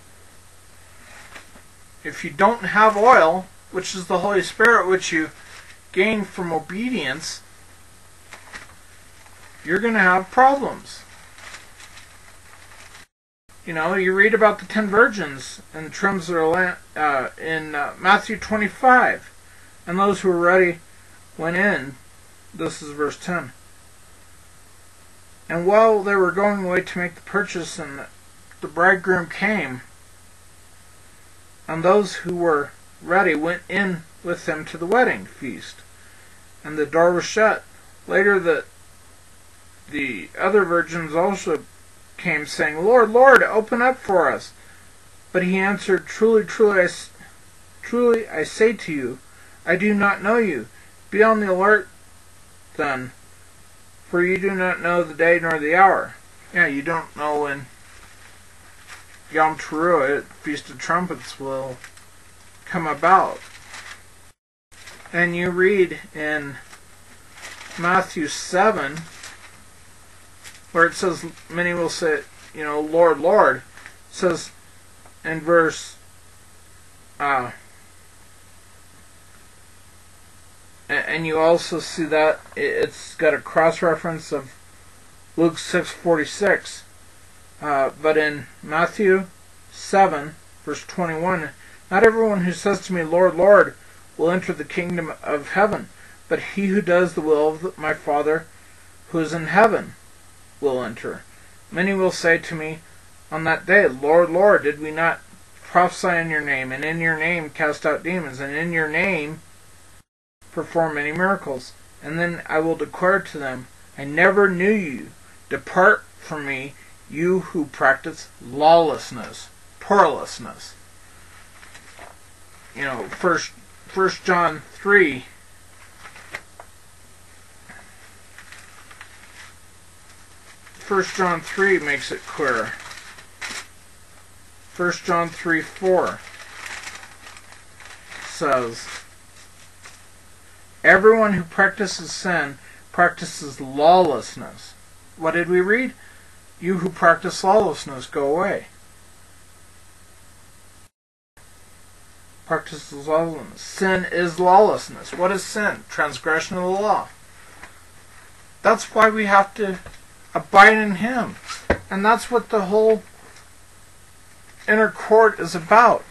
If you don't have oil, which is the Holy Spirit which you gain from obedience, you're going to have problems. You know, you read about the ten virgins in terms of uh, in uh, Matthew 25, and those who were ready went in. This is verse 10. And while they were going away to make the purchase, and the bridegroom came, and those who were ready went in with them to the wedding feast, and the door was shut. Later, the the other virgins also came, saying, Lord, Lord, open up for us. But he answered, Truly, truly, I, truly, I say to you, I do not know you. Be on the alert, then, for you do not know the day nor the hour. Yeah, you don't know when Yom Teruah, Feast of Trumpets, will come about. And you read in Matthew 7, where it says, many will say, you know, Lord, Lord, says in verse, uh, and you also see that it's got a cross reference of Luke 6:46, uh, but in Matthew 7 verse 21, not everyone who says to me, Lord, Lord, will enter the kingdom of heaven, but he who does the will of my Father who is in heaven will enter. Many will say to me on that day, Lord, Lord, did we not prophesy in your name, and in your name cast out demons, and in your name perform many miracles? And then I will declare to them, I never knew you. Depart from me, you who practice lawlessness, perillousness. You know, first First John three 1 John 3 makes it clear. 1 John 3 4 says, Everyone who practices sin practices lawlessness. What did we read? You who practice lawlessness, go away. Practices lawlessness. Sin is lawlessness. What is sin? Transgression of the law. That's why we have to abide in Him. And that's what the whole inner court is about.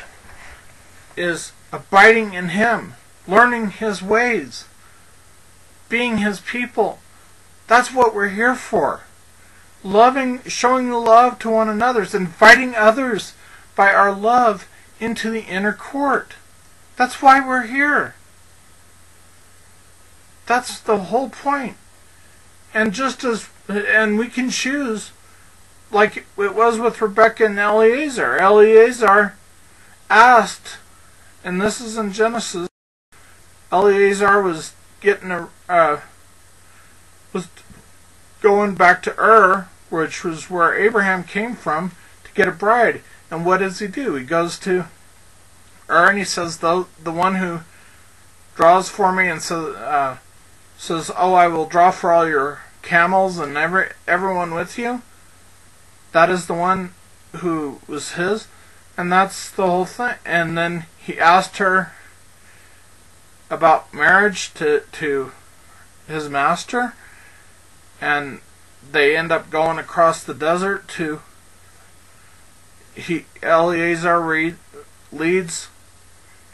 Is abiding in Him, learning His ways, being His people. That's what we're here for. Loving, showing love to one another, inviting others by our love into the inner court. That's why we're here. That's the whole. And just as and we can choose, like it was with Rebecca and Eliezer. Eliezer asked, and this is in Genesis. Eliezer was getting a uh, was going back to Ur which was where Abraham came from to get a bride. And what does he do? He goes to Ur and he says, the, the one who draws for me and so, uh, says, Oh, I will draw for all your camels and every, everyone with you. That is the one who was his. And that's the whole thing. And then he asked her about marriage to, to his master. And they end up going across the desert to he Eleazar read, leads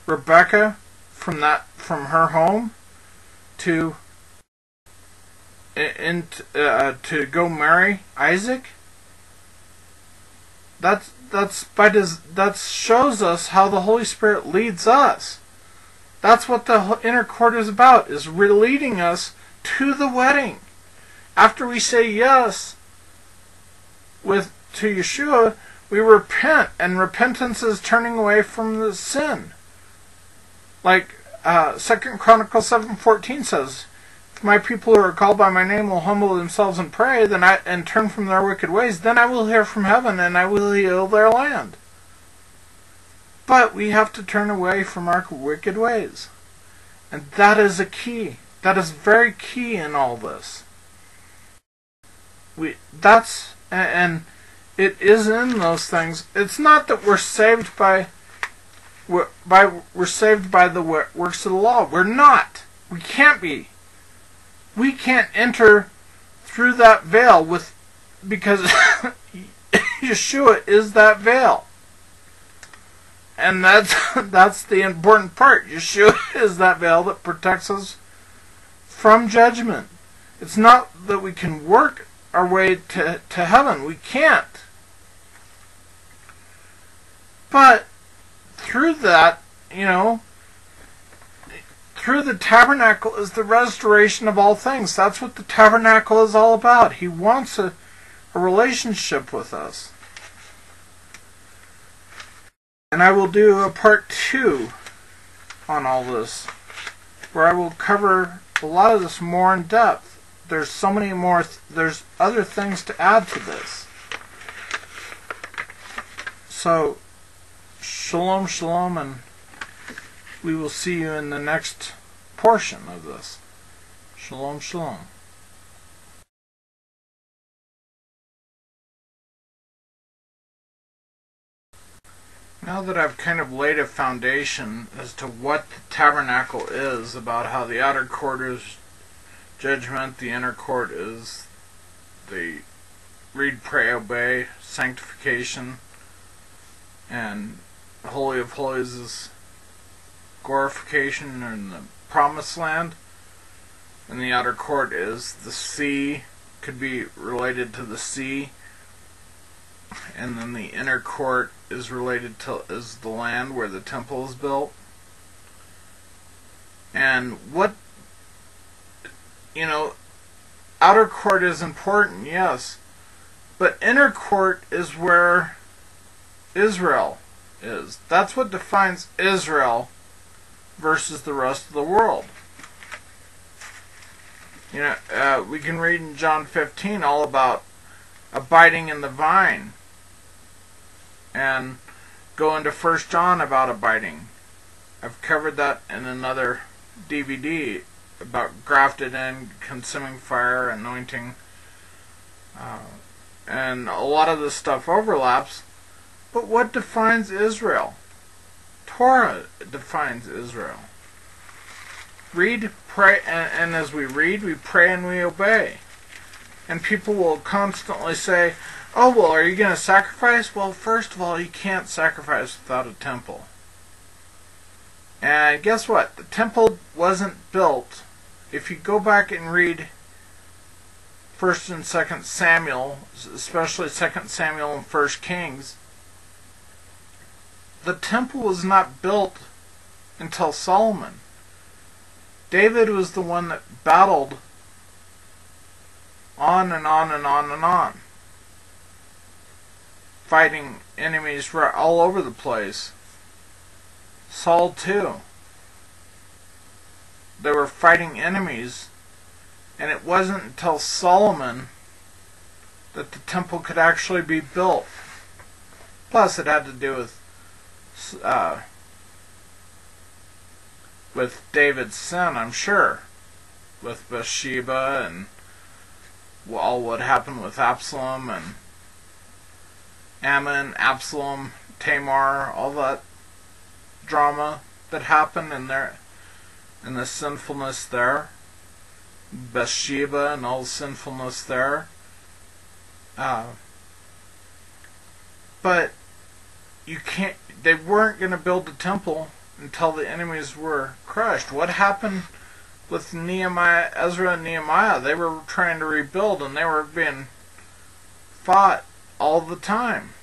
Rebecca from that from her home to in uh, to go marry Isaac. That's that's by does that shows us how the Holy Spirit leads us. That's what the inner court is about: is leading us to the wedding. After we say yes with to Yeshua, we repent, and repentance is turning away from the sin. Like uh, Second Chronicles seven fourteen says, "If my people who are called by my name will humble themselves and pray, then I and turn from their wicked ways, then I will hear from heaven and I will heal their land." But we have to turn away from our wicked ways, and that is a key. That is very key in all this. We that's and it is in those things. It's not that we're saved by by we're saved by the works of the law. We're not. We can't be. We can't enter through that veil with because Yeshua is that veil. And that's that's the important part. Yeshua is that veil that protects us from judgment. It's not that we can work our way to, to heaven. We can't. But through that, you know, through the tabernacle is the restoration of all things. That's what the tabernacle is all about. He wants a, a relationship with us. And I will do a part two on all this, where I will cover a lot of this more in depth. There's so many more, th there's other things to add to this. So, Shalom, shalom, and we will see you in the next portion of this. Shalom, shalom. Now that I've kind of laid a foundation as to what the tabernacle is, about how the outer court is judgment, the inner court is the read, pray, obey, sanctification, and Holy of Holies is glorification and the promised land. And the outer court is the sea, could be related to the sea. And then the inner court is related to is the land where the temple is built. And what you know, outer court is important, yes. But inner court is where Israel is. That's what defines Israel versus the rest of the world. You know, uh, we can read in John 15 all about abiding in the vine, and go into First John about abiding. I've covered that in another DVD about grafted in, consuming fire, anointing, uh, and a lot of this stuff overlaps. But what defines Israel? Torah defines Israel. Read, pray, and, and, as we read, we pray and we obey. And people will constantly say, Oh, well, are you going to sacrifice? Well, first of all, you can't sacrifice without a temple. And guess what? The temple wasn't built. If you go back and read First and Second Samuel, especially Second Samuel and First Kings, the temple was not built until Solomon. David was the one that battled on and on and on and on, fighting enemies all over the place. Saul, too. They were fighting enemies, and it wasn't until Solomon that the temple could actually be built. Plus, it had to do with uh, with David's sin, I'm sure, with Bathsheba and all what happened with Absalom and Amnon, Absalom, Tamar, all that drama that happened in there, and the sinfulness there, Bathsheba and all the sinfulness there. Uh, but you can't. They weren't going to build the temple until the enemies were crushed. What happened with Nehemiah, Ezra, and Nehemiah? They were trying to rebuild, and they were being fought all the time.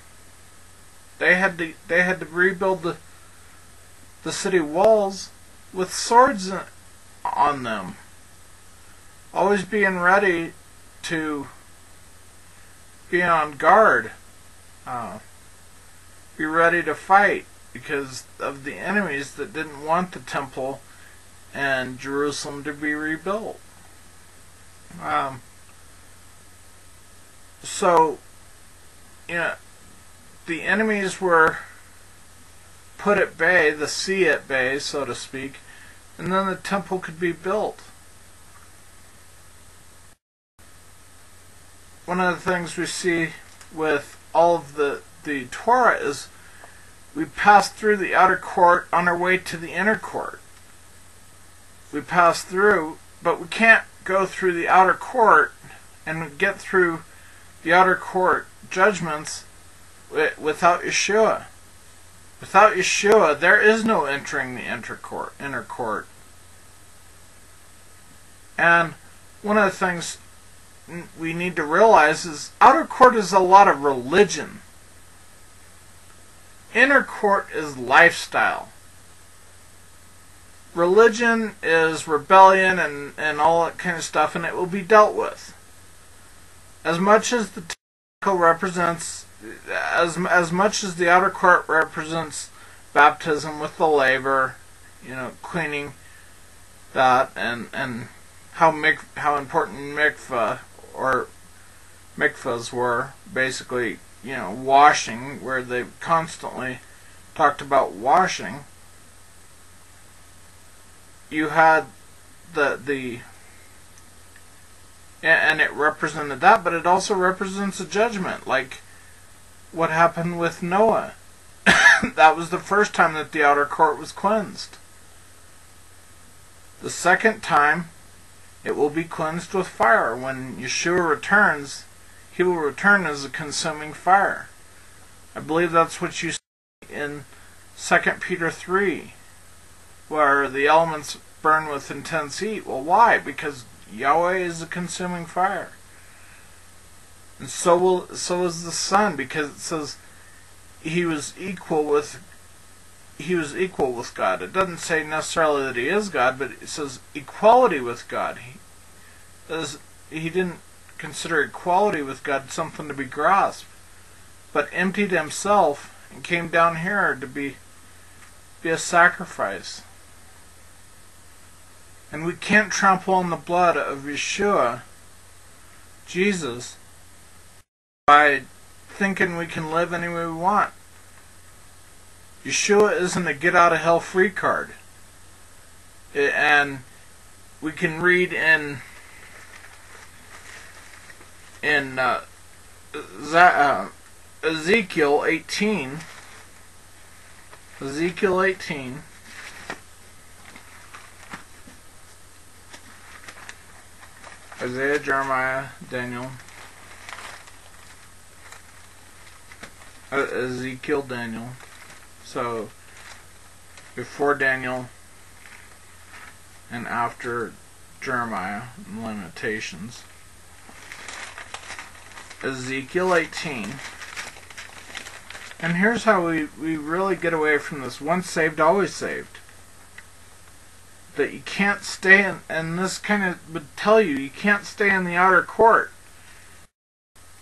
They had to. They had to rebuild the the city walls with swords on them. Always being ready to be on guard. Uh, be ready to fight because of the enemies that didn't want the temple and Jerusalem to be rebuilt. Um, so, you know, the enemies were put at bay, the sea at bay, so to speak, and then the temple could be built. One of the things we see with all of the, the Torah is we pass through the outer court on our way to the inner court. We pass through, but we can't go through the outer court and get through the outer court judgments without Yeshua. Without Yeshua, there is no entering the inner court. Inner court. And one of the things we need to realize is outer court is a lot of religion. Inner court is lifestyle. Religion is rebellion and, and all that kind of stuff, and it will be dealt with. As much as the temple represents, as as much as the outer court represents baptism with the laver, you know, cleaning that, and and how mik- how important mikvah or mikvahs were, basically, you know, washing, where they constantly talked about washing. You had the the and it represented that, but it also represents a judgment, like what happened with Noah. that was the first time that the outer court was cleansed. The second time it will be cleansed with fire. When Yeshua returns, he will return as a consuming fire. I believe that's what you see in 2 Peter 3, where the elements burn with intense heat. Well, why? Because Yahweh is a consuming fire. And so will so is the Son, because it says he was equal with he was equal with God. It doesn't say necessarily that he is God, but it says equality with God. He, he didn't consider equality with God something to be grasped, but emptied himself and came down here to be be a sacrifice. And we can't trample on the blood of Yeshua, Jesus, by thinking we can live any way we want. Yeshua isn't a get out of hell free card. And we can read in in uh, uh, Ezekiel 18 Ezekiel 18 Isaiah, Jeremiah, Daniel. Uh, Ezekiel, Daniel. So before Daniel and after Jeremiah and Lamentations. Ezekiel 18. And here's how we, we really get away from this once saved, always saved. That you can't stay in, and this kind of would tell you, you can't stay in the outer court.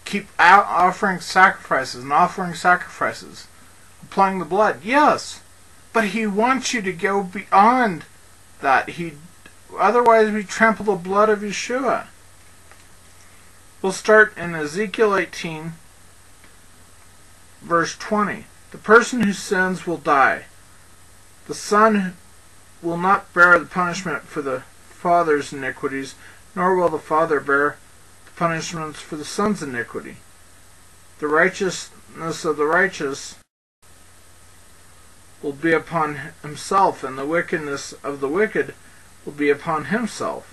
Keep out offering sacrifices and offering sacrifices applying the blood. Yes, but he wants you to go beyond that. He otherwise we trample the blood of Yeshua. We'll start in Ezekiel 18, verse 20. The person who sins will die. The son will not bear the punishment for the father's iniquities, nor will the father bear the punishments for the son's iniquity. The righteousness of the righteous will be upon himself, and the wickedness of the wicked will be upon himself.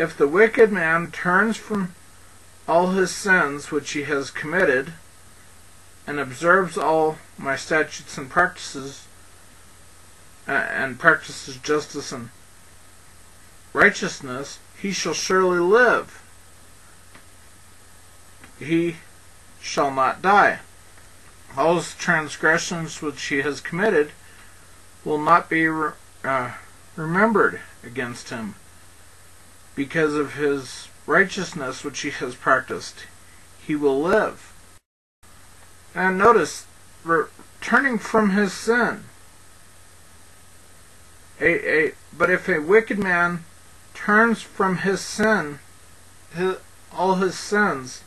If the wicked man turns from all his sins which he has committed, and observes all my statutes and practices, uh, and practices justice and righteousness, he shall surely live. He shall not die. All his transgressions which he has committed will not be re- uh, remembered against him because of his righteousness which he has practiced. He will live. And notice, turning from his sin. A, a, but if a wicked man turns from his sin, his, all his sins,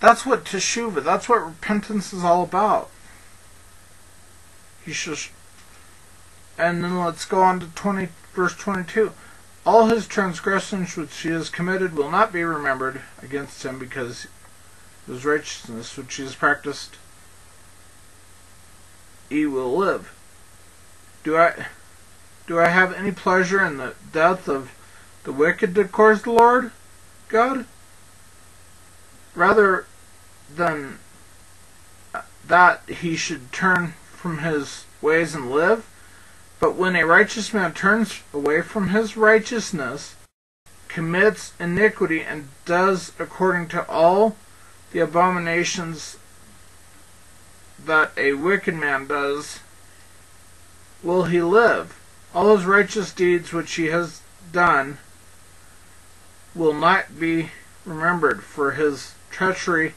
that's what teshuva, that's what repentance is all about. He should, and then let's go on to 20, verse 22. All his transgressions which he has committed will not be remembered against him because his righteousness which he has practiced, he will live. Do I do I have any pleasure in the death of the wicked, declares the Lord God? Rather than that he should turn from his ways and live. But when a righteous man turns away from his righteousness, commits iniquity, and does according to all the abominations that a wicked man does, will he live? All his righteous deeds which he has done will not be remembered, for his treachery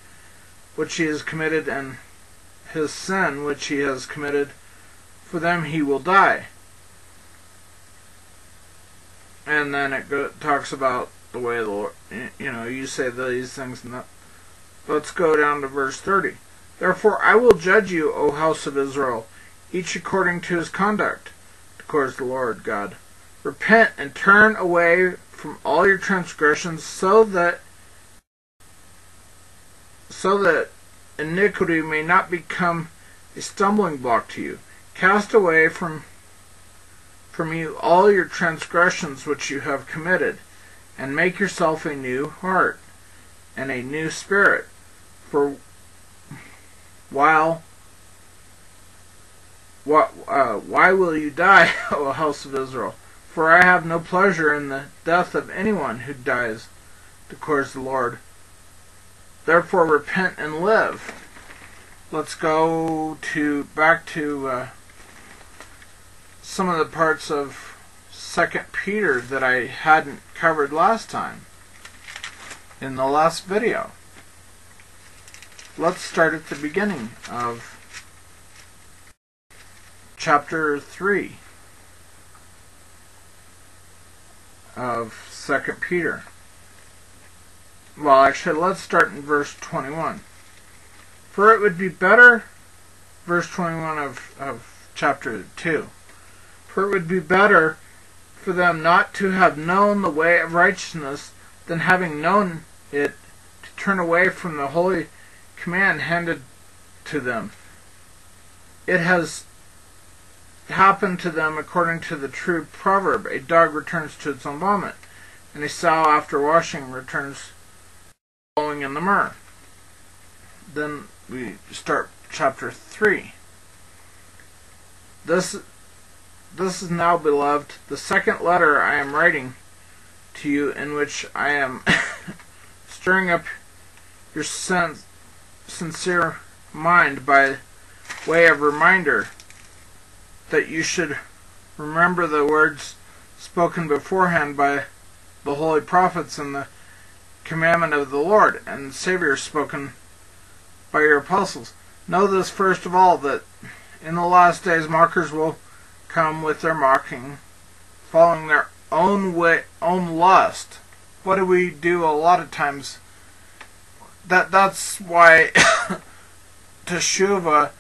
which he has committed and his sin which he has committed, for them he will die. And then it go, talks about the way the Lord, you know, you say these things and that. Let's go down to verse 30. Therefore I will judge you, O house of Israel, each according to his conduct, declares the Lord God. Repent and turn away from all your transgressions, so that so that iniquity may not become a stumbling block to you. Cast away from from you all your transgressions which you have committed, and make yourself a new heart and a new spirit. For while what, uh, why will you die, O house of Israel? For I have no pleasure in the death of anyone who dies, declares the Lord. Therefore repent and live. Let's go to back to uh, some of the parts of Second Peter that I hadn't covered last time in the last video. Let's start at the beginning of chapter 3 of Second Peter. Well, actually, let's start in verse 21. For it would be better, verse 21 of, of chapter 2, for it would be better for them not to have known the way of righteousness than having known it to turn away from the holy command handed to them. It has happened to them according to the true proverb a dog returns to its own vomit, and a sow after washing returns following in the myrrh. Then we start chapter 3. This, this is now, beloved, the second letter I am writing to you in which I am stirring up your sen- sincere mind by way of reminder that you should remember the words spoken beforehand by the holy prophets and the commandment of the Lord and Savior spoken by your apostles. Know this first of all that in the last days mockers will come with their mocking, following their own way, own lust, what do we do a lot of times? That that's why teshuva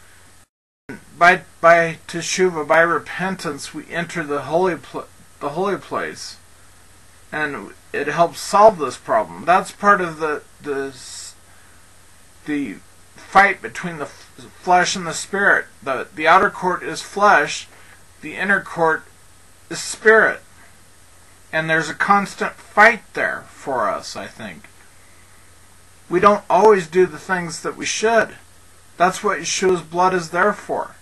by by teshuva by repentance we enter the holy the holy place, and it helps solve this problem. That's part of the the the fight between the flesh and the spirit. the The outer court is flesh, the inner court is spirit, and there's a constant fight there for us. I think we don't always do the things that we should. That's what Yeshua's blood is there for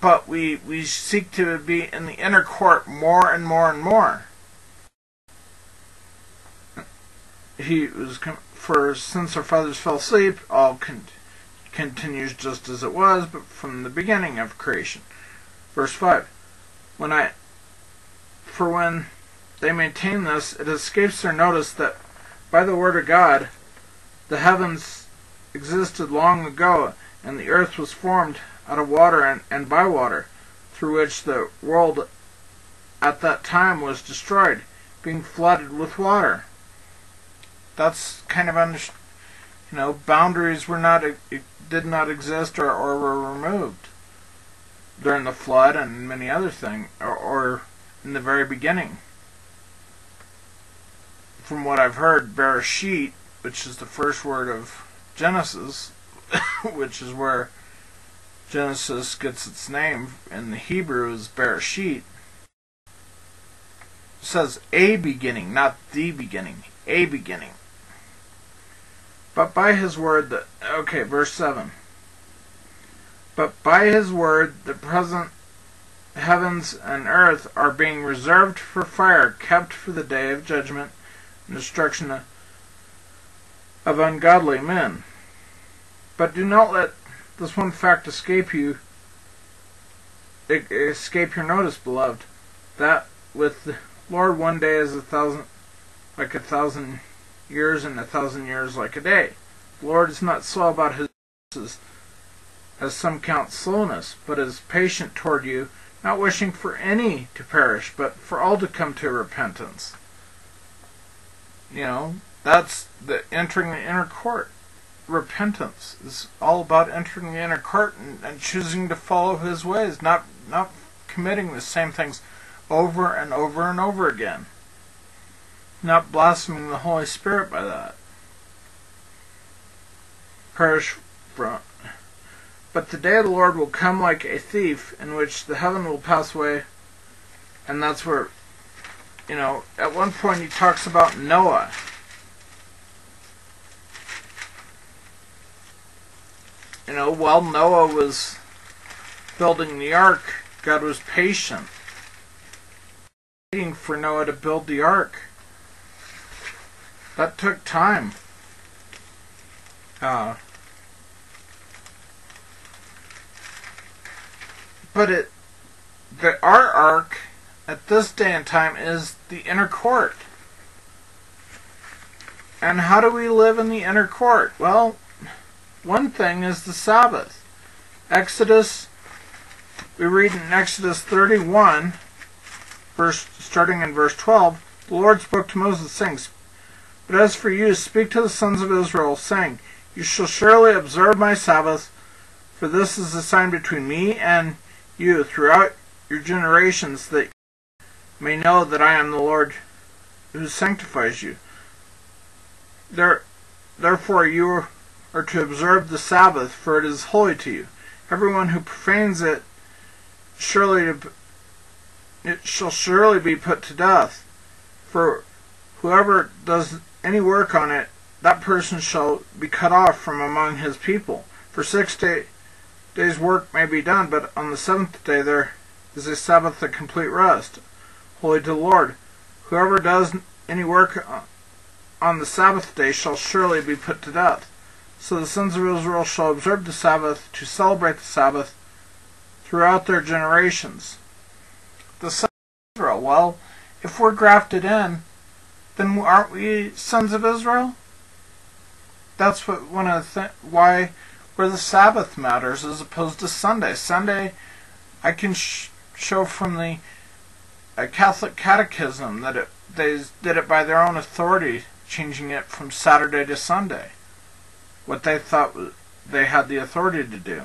but we, we seek to be in the inner court more and more and more. He was for since our fathers fell asleep, all con- continues just as it was, but from the beginning of creation. Verse five, when I, for when they maintain this, it escapes their notice that by the word of God, the heavens existed long ago, and the earth was formed out of water and, and by water, through which the world at that time was destroyed, being flooded with water. That's kind of under, you know, boundaries were not did not exist or, or were removed during the flood and many other things, or, or in the very beginning. From what I've heard, Bereshit, which is the first word of Genesis, which is where Genesis gets its name in the Hebrew is Bereshit. It says a beginning, not the beginning. A beginning. But by his word, the, okay, verse 7. But by his word, the present heavens and earth are being reserved for fire, kept for the day of judgment and destruction of ungodly men. But do not let this one fact escape you, escape your notice, beloved, that with the Lord one day is a thousand, like a thousand years, and a thousand years like a day. The Lord is not slow about his, as some count slowness, but is patient toward you, not wishing for any to perish, but for all to come to repentance. You know, that's the entering the inner court repentance is all about entering the inner court and, and choosing to follow his ways, not not committing the same things over and over and over again. Not blaspheming the Holy Spirit by that. Perish from but the day of the Lord will come like a thief, in which the heaven will pass away, and that's where, you know, at one point he talks about Noah You know, while Noah was building the ark, God was patient, waiting for Noah to build the ark. That took time. Uh, but it, the our ark at this day and time is the inner court. And how do we live in the inner court? Well, one thing is the Sabbath. Exodus, we read in Exodus 31, verse, starting in verse 12, the Lord spoke to Moses, saying, But as for you, speak to the sons of Israel, saying, You shall surely observe my Sabbath, for this is a sign between me and you throughout your generations, that may know that I am the Lord who sanctifies you. There, therefore, you are to observe the Sabbath, for it is holy to you. Everyone who profanes it surely it shall surely be put to death. For whoever does any work on it, that person shall be cut off from among his people. For six day, days' work may be done, but on the seventh day there is a Sabbath of complete rest, holy to the Lord. Whoever does any work on the Sabbath day shall surely be put to death. So the sons of Israel shall observe the Sabbath to celebrate the Sabbath throughout their generations. The sons of Israel, well, if we're grafted in, then aren't we sons of Israel? That's what one of the th- why where the Sabbath matters as opposed to Sunday. Sunday, I can sh- show from the uh, Catholic Catechism that it they did it by their own authority, changing it from Saturday to Sunday. What they thought they had the authority to do.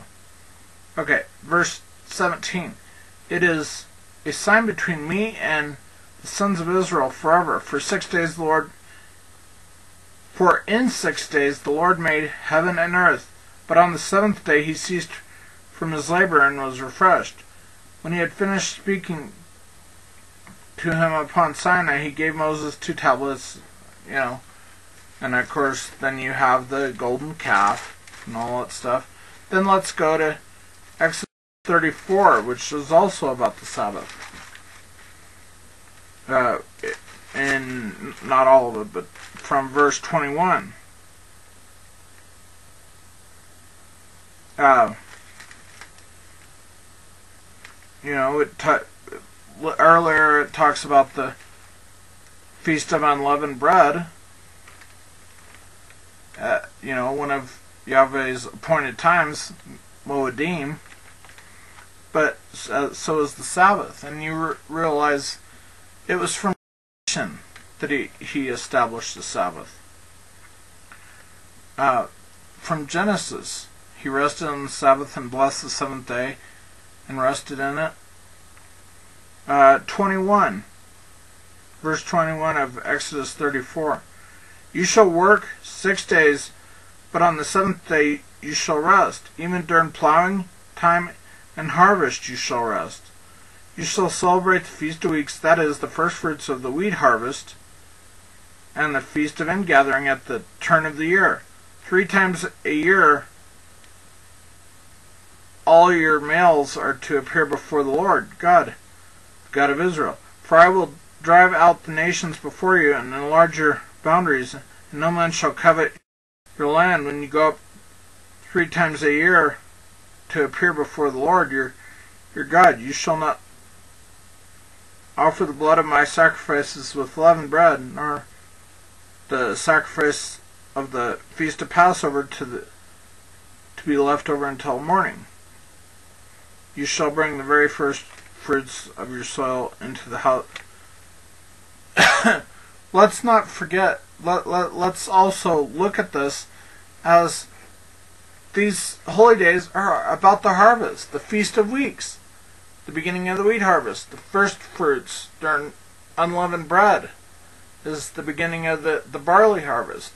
Okay, verse 17. It is a sign between me and the sons of Israel forever. For six days Lord for in six days the Lord made heaven and earth, but on the seventh day he ceased from his labor and was refreshed. When he had finished speaking to him upon Sinai, he gave Moses two tablets, you know, and of course then you have the golden calf and all that stuff. Then let's go to Exodus 34, which is also about the Sabbath. Uh, and not all of it, but from verse 21. Uh, you know, it earlier it talks about the feast of unleavened bread. Uh, you know, one of Yahweh's appointed times, Moedim. But uh, so is the Sabbath, and you re- realize it was from creation that he, he established the Sabbath. Uh, from Genesis, he rested on the Sabbath and blessed the seventh day and rested in it. Uh, 21, verse 21 of Exodus 34. You shall work six days, but on the seventh day you shall rest. Even during plowing time and harvest you shall rest. You shall celebrate the Feast of Weeks, that is, the first fruits of the wheat harvest, and the Feast of Ingathering at the turn of the year. Three times a year all your males are to appear before the Lord God, God of Israel. For I will drive out the nations before you and enlarge your boundaries, and no man shall covet your land when you go up three times a year to appear before the Lord your your God. You shall not offer the blood of my sacrifices with leavened bread, nor the sacrifice of the feast of Passover to the to be left over until morning. You shall bring the very first fruits of your soil into the house. let's not forget. Let, let let's also look at this as these holy days are about the harvest, the feast of weeks the beginning of the wheat harvest, the first fruits during unleavened bread is the beginning of the, the barley harvest.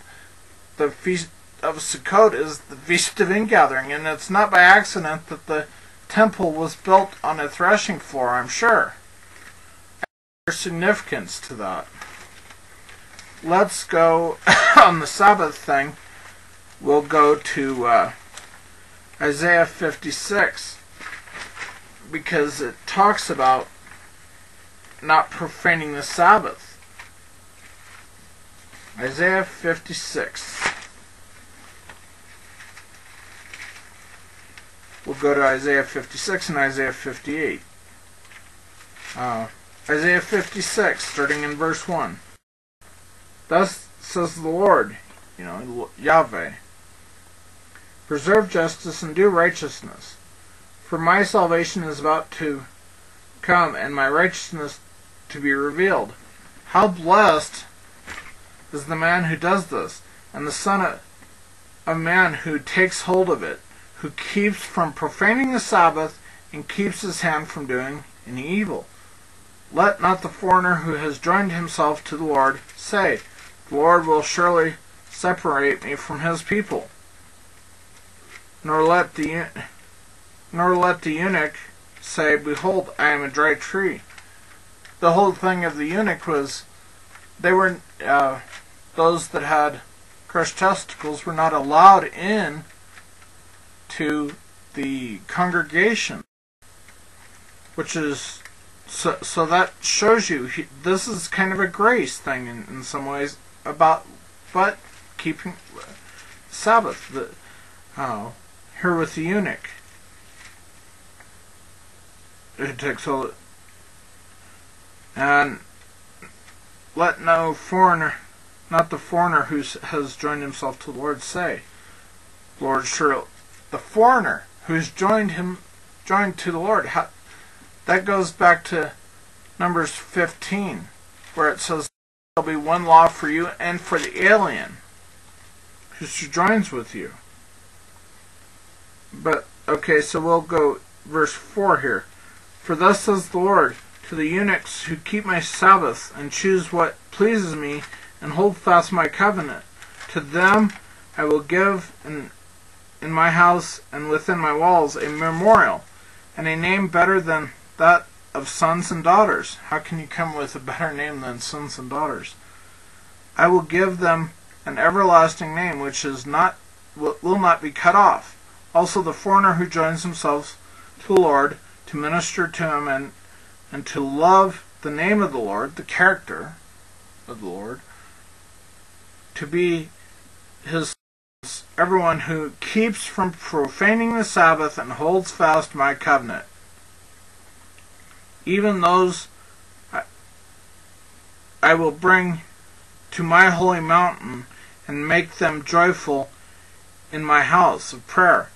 The feast of Sukkot is the feast of ingathering, and it's not by accident that the temple was built on a threshing floor, I'm sure. There's significance to that. Let's go on the Sabbath thing. We'll go to uh, Isaiah 56 because it talks about not profaning the Sabbath. Isaiah 56. We'll go to Isaiah 56 and Isaiah 58. Uh, Isaiah 56, starting in verse 1. Thus says the Lord, you know, Yahweh, preserve justice and do righteousness for my salvation is about to come, and my righteousness to be revealed. How blessed is the man who does this, and the son of, of man who takes hold of it, who keeps from profaning the Sabbath, and keeps his hand from doing any evil. Let not the foreigner who has joined himself to the Lord say, The Lord will surely separate me from his people. Nor let the nor let the eunuch say, Behold, I am a dry tree. The whole thing of the eunuch was they were uh, those that had crushed testicles were not allowed in to the congregation, which is so. So that shows you he, this is kind of a grace thing in, in some ways about, but keeping Sabbath. The oh, here with the eunuch it takes all and let no foreigner not the foreigner who has joined himself to the Lord say Lord sure the foreigner who's joined him joined to the Lord how, that goes back to Numbers 15 where it says There'll be one law for you and for the alien who joins with you. But, okay, so we'll go verse 4 here. For thus says the Lord to the eunuchs who keep my Sabbath and choose what pleases me and hold fast my covenant. To them I will give in, in my house and within my walls a memorial and a name better than that of sons and daughters. How can you come with a better name than sons and daughters? I will give them an everlasting name which is not will not be cut off. Also the foreigner who joins himself to the Lord to minister to him and and to love the name of the Lord, the character of the Lord, to be his everyone who keeps from profaning the Sabbath and holds fast my covenant. Even those I, will bring to my holy mountain and make them joyful in my house of prayer.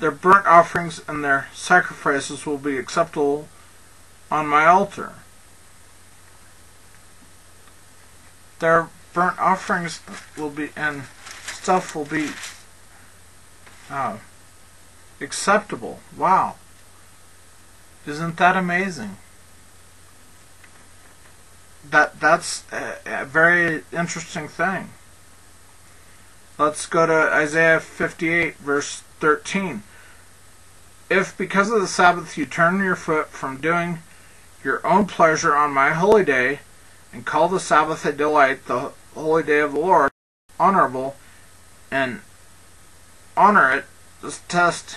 Their burnt offerings and their sacrifices will be acceptable on my altar. Their burnt offerings will be and stuff will be uh, acceptable. Wow. Isn't that amazing? That that's a, a very interesting thing. Let's go to Isaiah 58 verse 13. If because of the Sabbath you turn your foot from doing your own pleasure on my holy day, and call the Sabbath a delight, the holy day of the Lord, honorable, and honor it, this test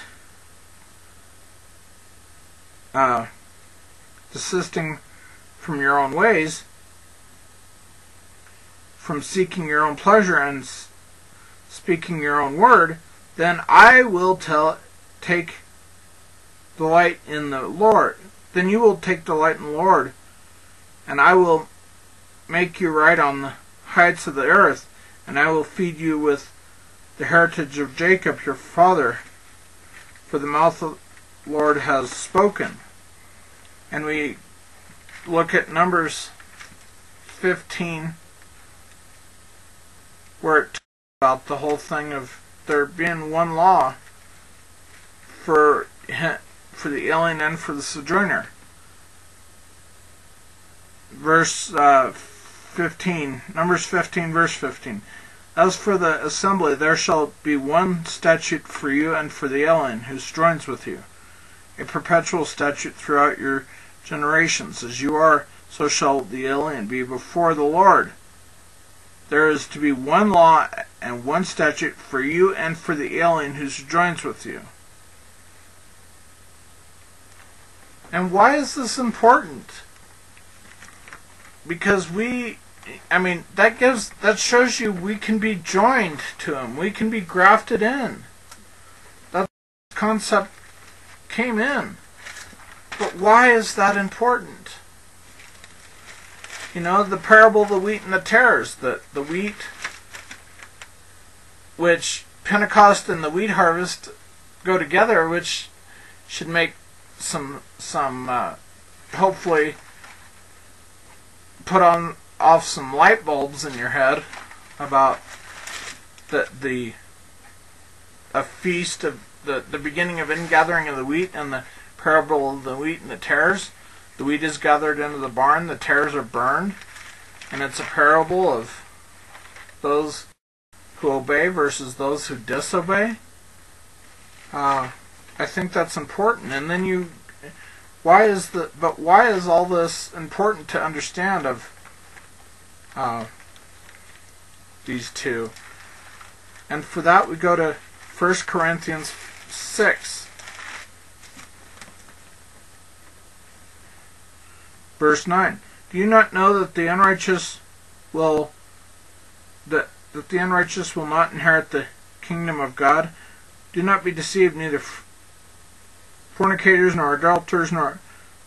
uh, desisting from your own ways, from seeking your own pleasure and speaking your own word, then I will tell take delight in the Lord. Then you will take delight in the Lord, and I will make you ride on the heights of the earth, and I will feed you with the heritage of Jacob your father, for the mouth of the Lord has spoken. And we look at Numbers 15, where it talks about the whole thing of there being one law for for the alien and for the sojourner. Verse uh, 15, Numbers 15, verse 15. As for the assembly, there shall be one statute for you and for the alien who joins with you, a perpetual statute throughout your generations. As you are, so shall the alien be before the Lord. There is to be one law and one statute for you and for the alien who joins with you. And why is this important? Because we, I mean, that gives, that shows you we can be joined to Him. We can be grafted in. That concept came in. But why is that important? You know, the parable of the wheat and the tares. The, the wheat, which Pentecost and the wheat harvest go together, which should make some some uh, hopefully put on off some light bulbs in your head about the the a feast of the the beginning of ingathering of the wheat and the parable of the wheat and the tares. The wheat is gathered into the barn, the tares are burned, and it's a parable of those who obey versus those who disobey. Uh, I think that's important. And then you, why is the, but why is all this important to understand of uh, these two? And for that we go to 1 Corinthians 6. Verse 9. Do you not know that the unrighteous will that that the unrighteous will not inherit the kingdom of God? Do not be deceived, neither fornicators, nor adulterers, nor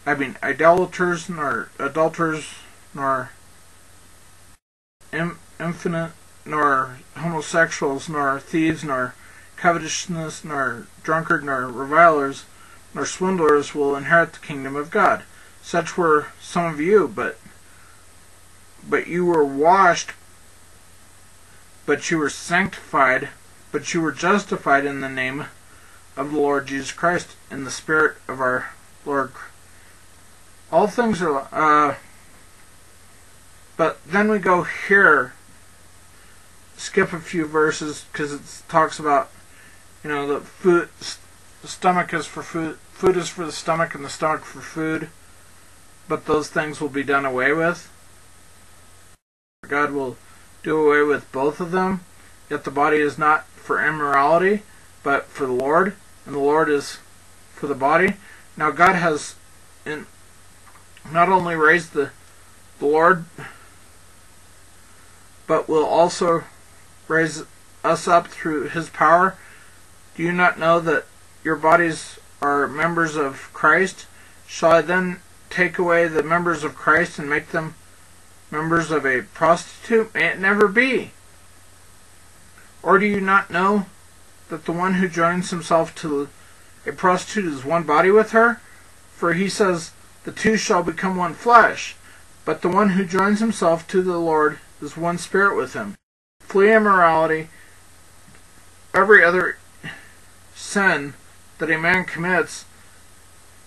I mean idolaters, nor adulterers, nor infinite, nor homosexuals, nor thieves, nor covetousness, nor drunkard, nor revilers, nor swindlers will inherit the kingdom of God. Such were some of you, but but you were washed, but you were sanctified, but you were justified in the name of the Lord Jesus Christ, in the Spirit of our Lord. All things are, uh, but then we go here, skip a few verses because it talks about, you know, the food, the stomach is for food, food is for the stomach, and the stomach for food. But those things will be done away with. God will do away with both of them. Yet the body is not for immorality, but for the Lord, and the Lord is for the body. Now God has in, not only raised the, the Lord, but will also raise us up through his power. Do you not know that your bodies are members of Christ? Shall I then take away the members of Christ and make them members of a prostitute? May it never be. Or do you not know that the one who joins himself to a prostitute is one body with her? For he says, The two shall become one flesh. But the one who joins himself to the Lord is one spirit with him. Flee immorality. Every other sin that a man commits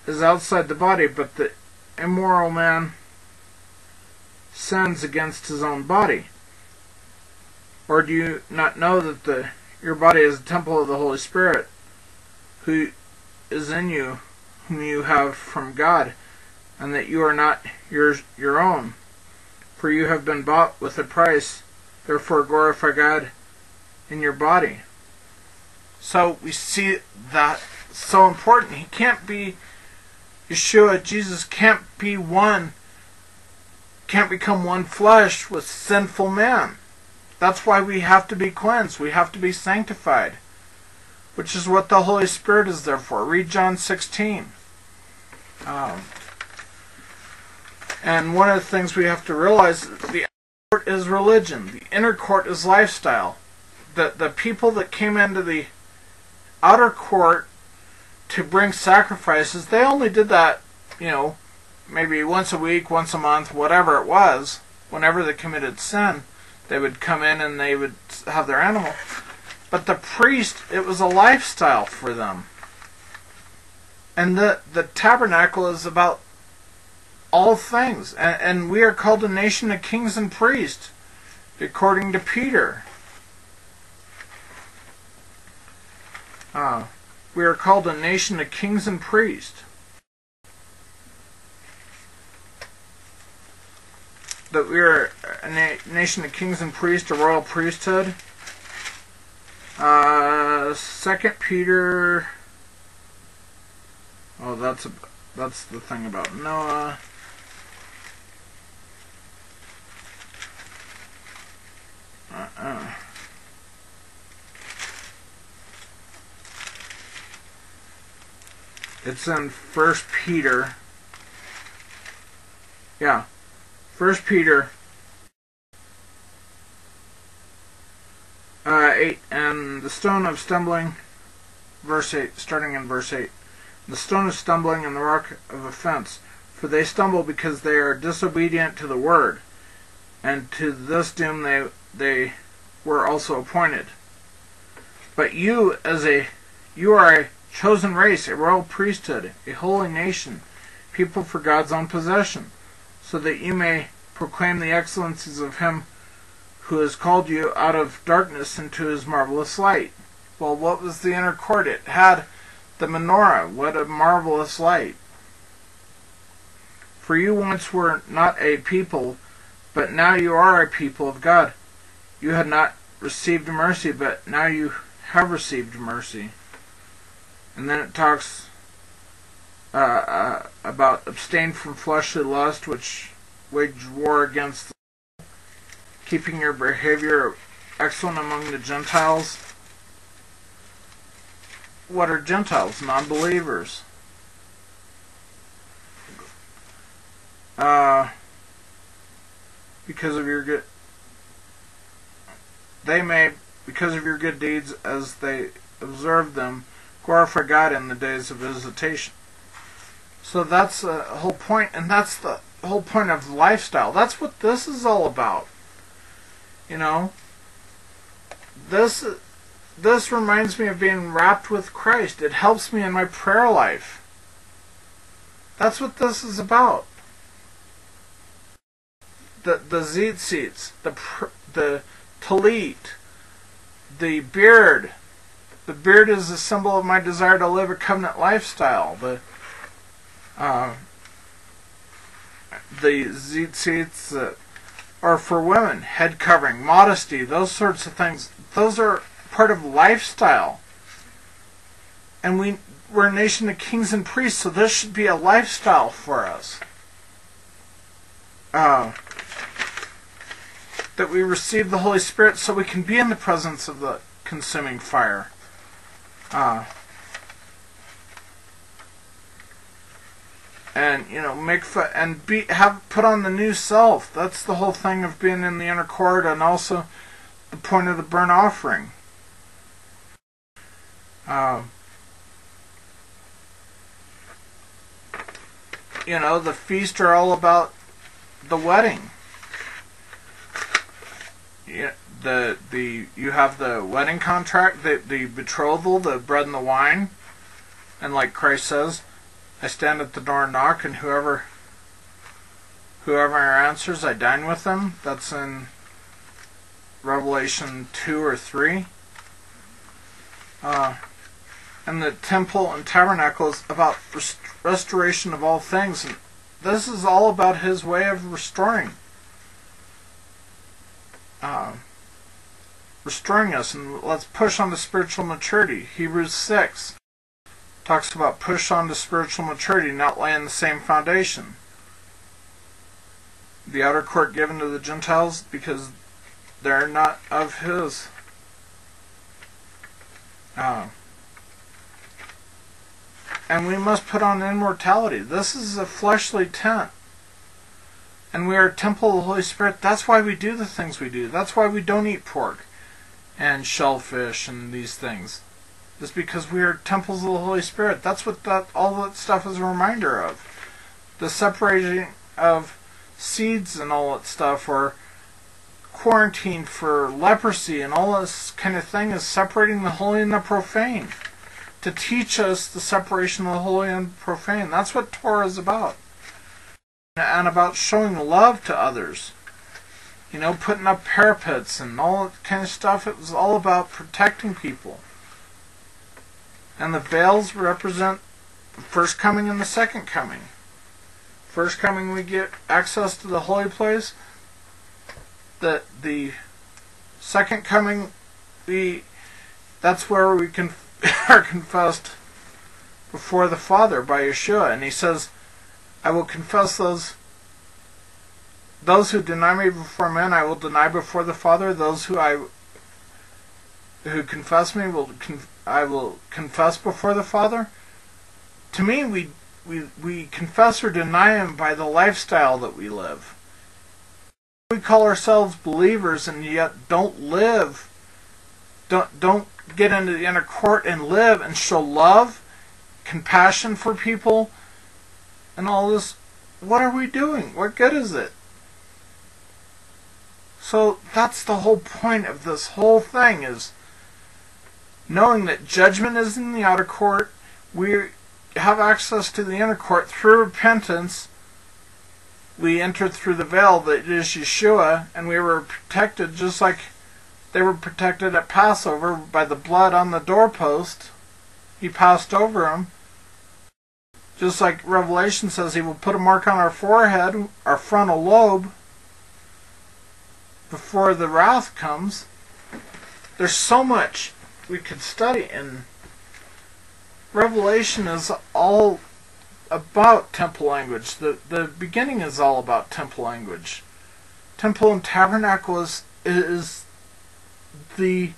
is outside the body, but the immoral man sins against his own body? Or do you not know that the your body is a temple of the Holy Spirit, who is in you, whom you have from God, and that you are not yours your own? For you have been bought with a price. Therefore glorify God in your body. So we see that so important. He can't be Yeshua, Jesus can't be one, can't become one flesh with sinful man. That's why we have to be cleansed. We have to be sanctified, which is what the Holy Spirit is there for. Read John 16. Um, and one of the things we have to realize the outer court is religion, the inner court is lifestyle. The, the people that came into the outer court to bring sacrifices, they only did that, you know, maybe once a week, once a month, whatever it was, whenever they committed sin, they would come in and they would have their animal. But the priest, it was a lifestyle for them. And the, the tabernacle is about all things. And, and we are called a nation of kings and priests, according to Peter. Uh, we are called a nation of kings and priests. That we are a na nation of kings and priests, a royal priesthood. Uh, Second Peter. Oh, that's a, that's the thing about Noah. It's in First Peter. Yeah, First Peter uh, eight, and the stone of stumbling, verse eight, starting in verse eight. The stone of stumbling and the rock of offense, for they stumble because they are disobedient to the word, and to this doom they they were also appointed. But you, as a you are a chosen race, a royal priesthood, a holy nation, people for God's own possession, so that you may proclaim the excellencies of Him who has called you out of darkness into His marvelous light. Well, what was the inner court? It had the menorah. What a marvelous light. For you once were not a people, but now you are a people of God. You had not received mercy, but now you have received mercy. And then it talks uh, uh, about abstain from fleshly lust, which wage war against the, keeping your behavior excellent among the Gentiles. What are Gentiles? Non-believers. Uh, because of your good, they may, because of your good deeds, as they observe them, glorify God in the days of visitation. So that's the whole point, and that's the whole point of lifestyle. That's what this is all about. You know, this this reminds me of being wrapped with Christ. It helps me in my prayer life. That's what this is about. The the tzitzits, the the talit, the beard. The beard is a symbol of my desire to live a covenant lifestyle. The uh, the tzitzits that are for women, head covering, modesty, those sorts of things. Those are part of lifestyle. And we we're a nation of kings and priests, so this should be a lifestyle for us. Uh, that we receive the Holy Spirit so we can be in the presence of the consuming fire. Uh, and you know make fu- and be have put on the new self. That's the whole thing of being in the inner court, and also the point of the burnt offering. Uh, you know, the feasts are all about the wedding. Yeah, the the you have the wedding contract, the the betrothal, the bread and the wine, and like Christ says, I stand at the door and knock, and whoever whoever answers, I dine with them. That's in Revelation two or three. Uh, and the temple and tabernacle is about rest- restoration of all things. And this is all about His way of restoring, uh, restoring us. And let's push on to spiritual maturity. Hebrews six talks about push on to spiritual maturity, not laying the same foundation. The outer court given to the Gentiles because they're not of His. Uh, and we must put on immortality. This is a fleshly tent. And we are a temple of the Holy Spirit. That's why we do the things we do. That's why we don't eat pork and shellfish and these things. It's because we are temples of the Holy Spirit. That's what that all that stuff is a reminder of. The separating of seeds and all that stuff, or quarantine for leprosy and all this kind of thing, is separating the holy and the profane to teach us the separation of the holy and profane. That's what Torah is about. And about showing love to others. You know, putting up parapets and all that kind of stuff. It was all about protecting people. And the veils represent the first coming and the second coming. First coming, we get access to the holy place. That the second coming, we that's where we can are confessed before the Father by Yeshua, and he says, "I will confess those those who deny me before men. I will deny before the Father. Those who I who confess me will I will confess before the Father." To me, we we we confess or deny him by the lifestyle that we live. We call ourselves believers and yet don't live don't don't get into the inner court and live and show love, compassion for people, and all this. What are we doing? What good is it? So that's the whole point of this whole thing is knowing that judgment is in the outer court. We have access to the inner court through repentance. We entered through the veil that is Yeshua, and we were protected just like they were protected at Passover by the blood on the doorpost. He passed over them. Just like Revelation says, He will put a mark on our forehead, our frontal lobe, before the wrath comes. There's so much we could study, and Revelation is all about temple language. The the beginning is all about temple language. Temple and tabernacle is is the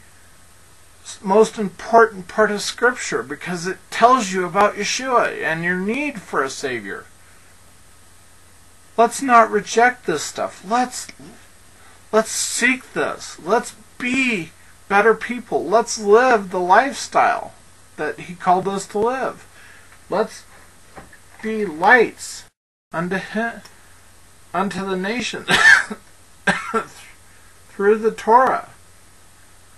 most important part of Scripture because it tells you about Yeshua and your need for a Savior. Let's not reject this stuff. Let's let's seek this. Let's be better people. Let's live the lifestyle that He called us to live. Let's be lights unto Him, unto the nation through the Torah.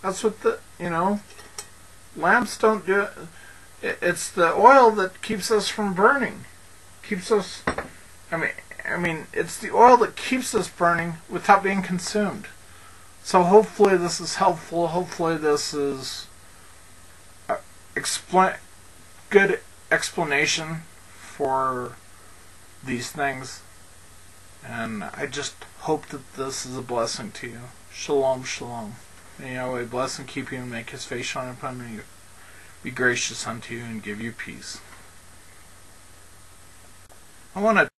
That's what the, you know, lamps don't do it. It's the oil that keeps us from burning. Keeps us, I mean, I mean, it's the oil that keeps us burning without being consumed. So hopefully this is helpful. Hopefully this is a explain good explanation for these things. And I just hope that this is a blessing to you. Shalom, shalom. May Yahweh bless and keep you and make his face shine upon you, be gracious unto you, and give you peace. I want to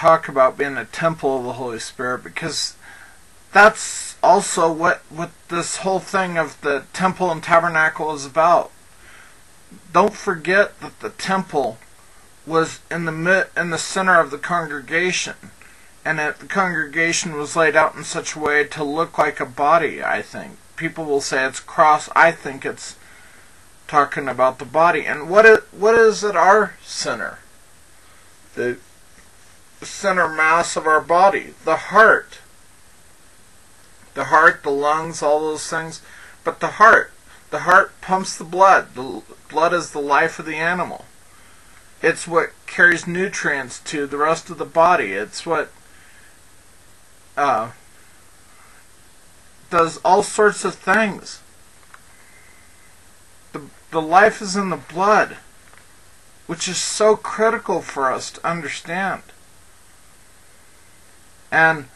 talk about being a temple of the Holy Spirit because that's also what what this whole thing of the temple and tabernacle is about. Don't forget that the temple was in the mid, in the center of the congregation, and that the congregation was laid out in such a way to look like a body. I think people will say it's cross. I think it's talking about the body. And what is what is at our center? The center mass of our body, the heart. The heart, the lungs, all those things. But the heart, the heart pumps the blood. The blood is the life of the animal. It's what carries nutrients to the rest of the body. It's what uh, does all sorts of things. The, the life is in the blood, which is so critical for us to understand. And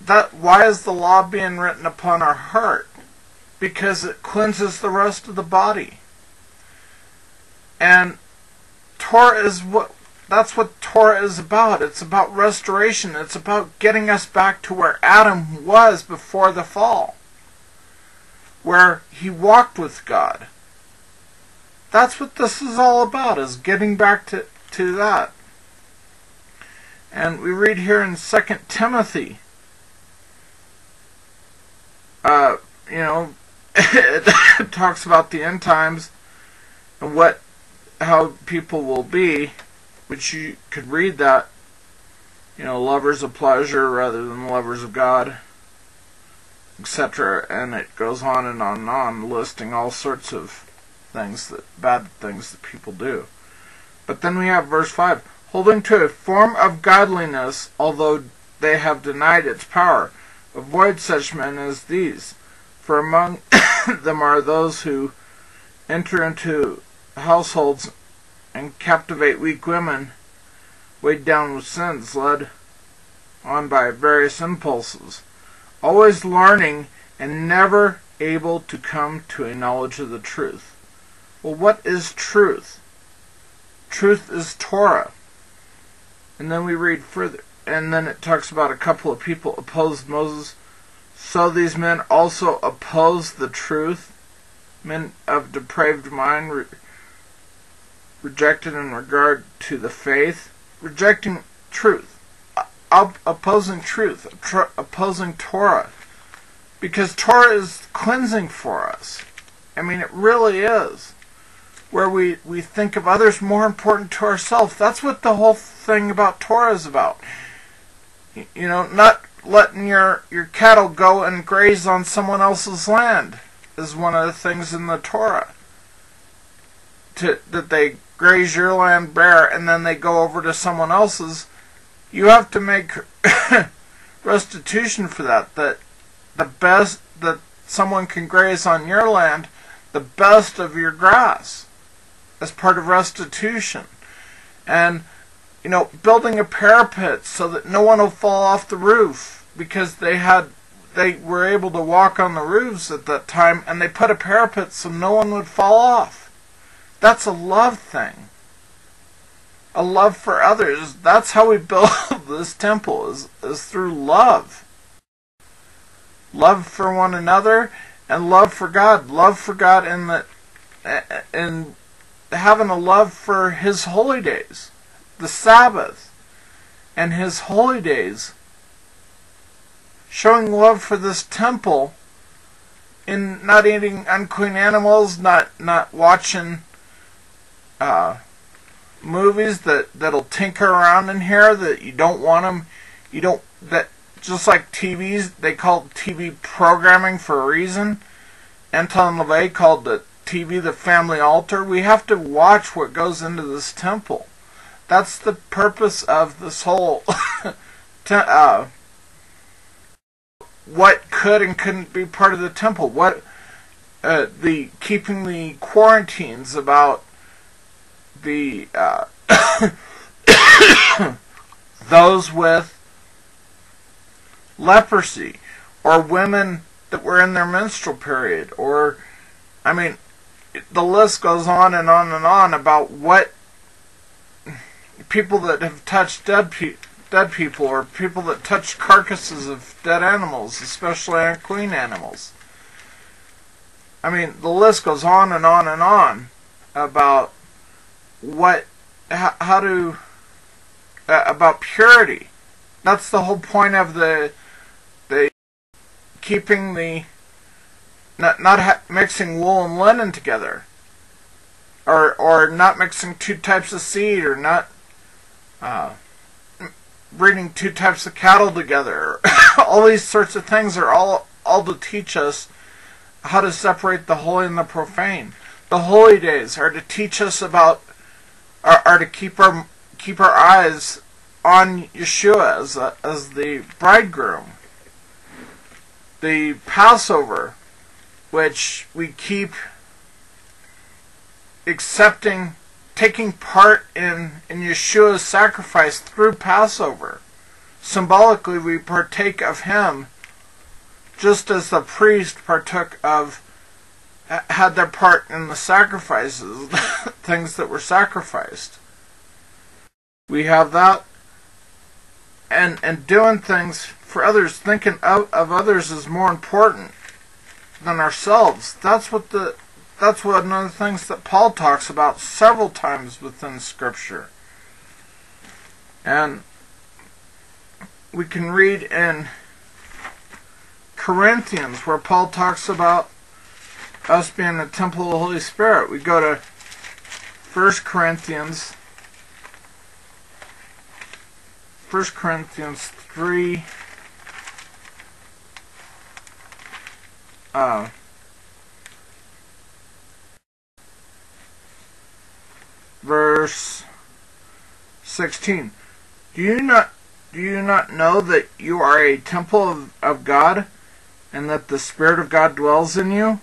that why is the law being written upon our heart? Because it cleanses the rest of the body. And Torah is what that's what Torah is about. It's about restoration. It's about getting us back to where Adam was before the fall. Where he walked with God. That's what this is all about, is getting back to, to that. And we read here in 2 Timothy, uh, you know, it talks about the end times and what, how people will be, which you could read that, you know, lovers of pleasure rather than lovers of God, etc. And it goes on and on and on, listing all sorts of things that, bad things that people do. But then we have verse 5 holding to a form of godliness, although they have denied its power. Avoid such men as these, for among them are those who enter into households and captivate weak women, weighed down with sins, led on by various impulses, always learning and never able to come to a knowledge of the truth. Well, what is truth? Truth is Torah. And then we read further, and then it talks about a couple of people opposed Moses. So these men also opposed the truth, men of depraved mind, re- rejected in regard to the faith, rejecting truth, op- opposing truth, tr- opposing Torah, because Torah is cleansing for us. I mean, it really is where we, we think of others more important to ourselves. That's what the whole thing about Torah is about. You know, not letting your, your cattle go and graze on someone else's land is one of the things in the Torah. To, that they graze your land bare and then they go over to someone else's. You have to make restitution for that. That the best that someone can graze on your land, the best of your grass as part of restitution. And, you know, building a parapet so that no one will fall off the roof because they had they were able to walk on the roofs at that time and they put a parapet so no one would fall off. That's a love thing. A love for others. That's how we build this temple is, is through love. Love for one another and love for God. Love for God in the in having a love for his holy days, the Sabbath, and his holy days, showing love for this temple in not eating unclean animals, not not watching uh, movies that that'll tinker around in here that you don't want them. You don't that just like TVs. They call TV programming for a reason. Anton LaVey called the TV the family altar. We have to watch what goes into this temple. That's the purpose of this whole. uh, what could and couldn't be part of the temple? What uh, the keeping the quarantines about the uh, those with leprosy or women that were in their menstrual period or I mean the list goes on and on and on about what people that have touched dead pe- dead people or people that touch carcasses of dead animals, especially unclean animals. I mean, the list goes on and on and on about what, how, how to, uh, about purity. That's the whole point of the, the keeping the, not not mixing wool and linen together, or or not mixing two types of seed, or not. Uh, breeding two types of cattle together. all these sorts of things are all all to teach us how to separate the holy and the profane. The holy days are to teach us about are, are to keep our keep our eyes on Yeshua as a, as the bridegroom. The Passover, which we keep accepting taking part in, in Yeshua's sacrifice through Passover. Symbolically, we partake of Him just as the priest partook of, had their part in the sacrifices, things that were sacrificed. We have that, and, and doing things for others, thinking of, of others is more important than ourselves. That's what the that's one of the things that Paul talks about several times within Scripture. And we can read in Corinthians where Paul talks about us being the temple of the Holy Spirit. We go to 1 Corinthians 1 Corinthians 3 uh, verse 16. Do you not do you not know that you are a temple of, of God and that the Spirit of God dwells in you?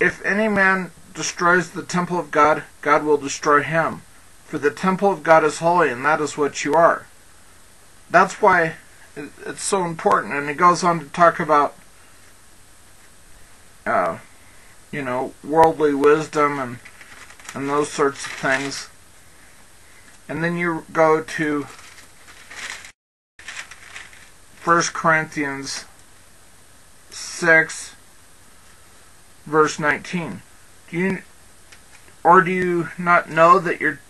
If any man destroys the temple of God, God will destroy him. For the temple of God is holy, and that is what you are. That's why it's so important. And he goes on to talk about, uh, you know, worldly wisdom and and those sorts of things. And then you go to 1 Corinthians 6 verse 19. Do you or do you not know that your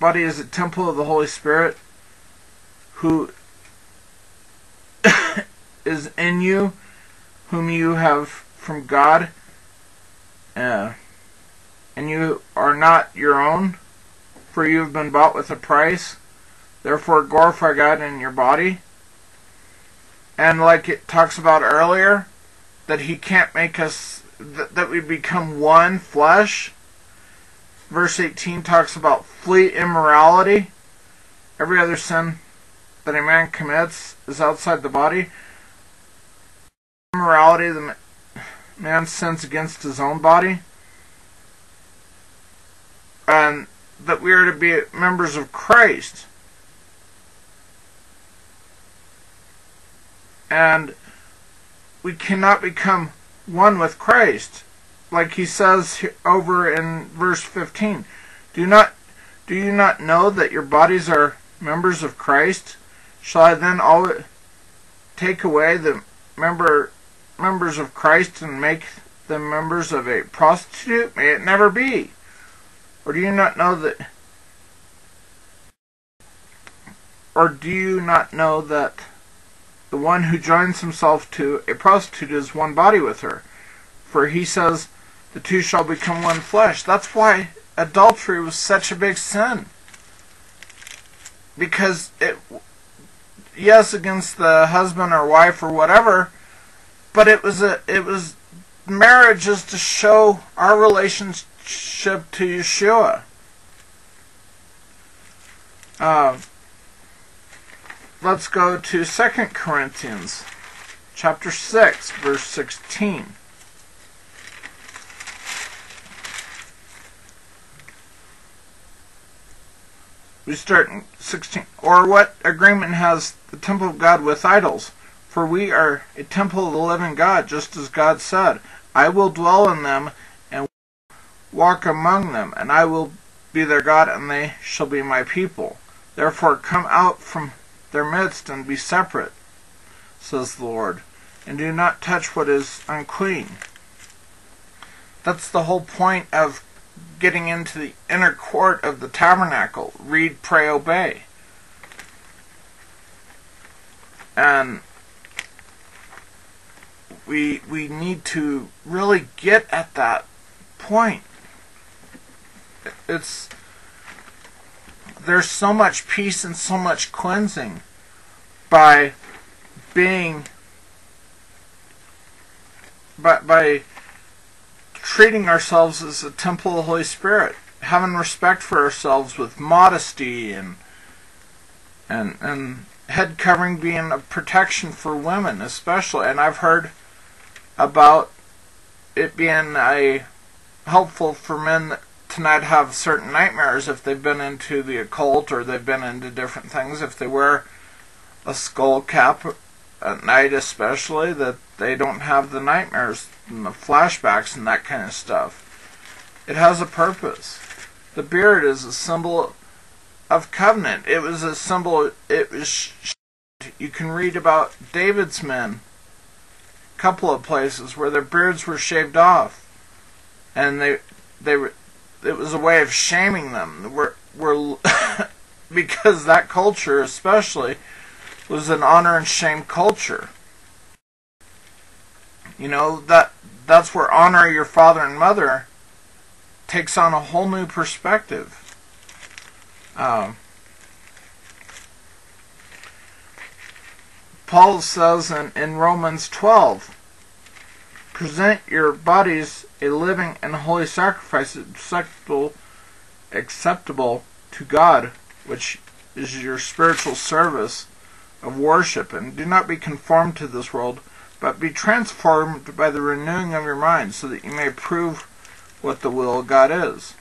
body is a temple of the Holy Spirit who is in you whom you have from God? Uh, and you are not your own, for you have been bought with a price. Therefore, glorify God in your body. And like it talks about earlier, that He can't make us, that, that we become one flesh. Verse 18 talks about flee immorality. Every other sin that a man commits is outside the body. Immorality, the man sins against his own body and that we are to be members of Christ. And we cannot become one with Christ. Like he says over in verse 15. Do not do you not know that your bodies are members of Christ? Shall I then all take away the member members of Christ and make them members of a prostitute? May it never be. Or do you not know that or do you not know that the one who joins himself to a prostitute is one body with her. For he says, the two shall become one flesh. That's why adultery was such a big sin. Because it, yes, against the husband or wife or whatever, but it was a, it was, marriage is to show our relationship to Yeshua. Uh, let's go to 2 Corinthians chapter 6 verse 16. We start in 16. Or what agreement has the temple of God with idols? For we are a temple of the living God, just as God said, I will dwell in them and walk among them, and I will be their God, and they shall be my people. Therefore come out from their midst and be separate, says the Lord, and do not touch what is unclean. That's the whole point of getting into the inner court of the tabernacle. Read, pray, obey. And we we need to really get at that point. It's there's so much peace and so much cleansing by being by by treating ourselves as a temple of the Holy Spirit, having respect for ourselves with modesty and and and head covering being a protection for women especially and I've heard about it being a helpful for men to not have certain nightmares if they've been into the occult or they've been into different things if they wear a skull cap at night especially that they don't have the nightmares and the flashbacks and that kind of stuff. It has a purpose. The beard is a symbol of covenant. It was a symbol. It was. You can read about David's men. Couple of places where their beards were shaved off, and they they were. It was a way of shaming them. We're, we're because that culture, especially, was an honor and shame culture. You know that that's where honor your father and mother takes on a whole new perspective. Um, Paul says in, in Romans 12, present your bodies a living and holy sacrifice acceptable, acceptable to God, which is your spiritual service of worship, and do not be conformed to this world, but be transformed by the renewing of your mind, so that you may prove what the will of God is,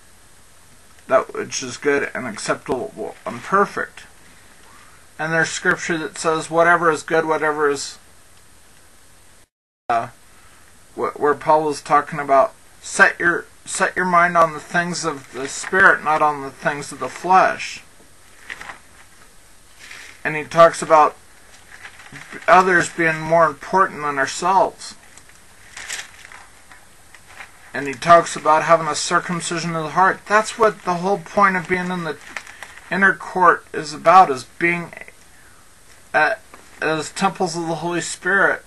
that which is good and acceptable and perfect. And there's scripture that says, whatever is good, whatever is. Uh, where Paul is talking about set your set your mind on the things of the spirit, not on the things of the flesh. And he talks about others being more important than ourselves. And he talks about having a circumcision of the heart. That's what the whole point of being in the inner court is about, is being at, as temples of the Holy Spirit.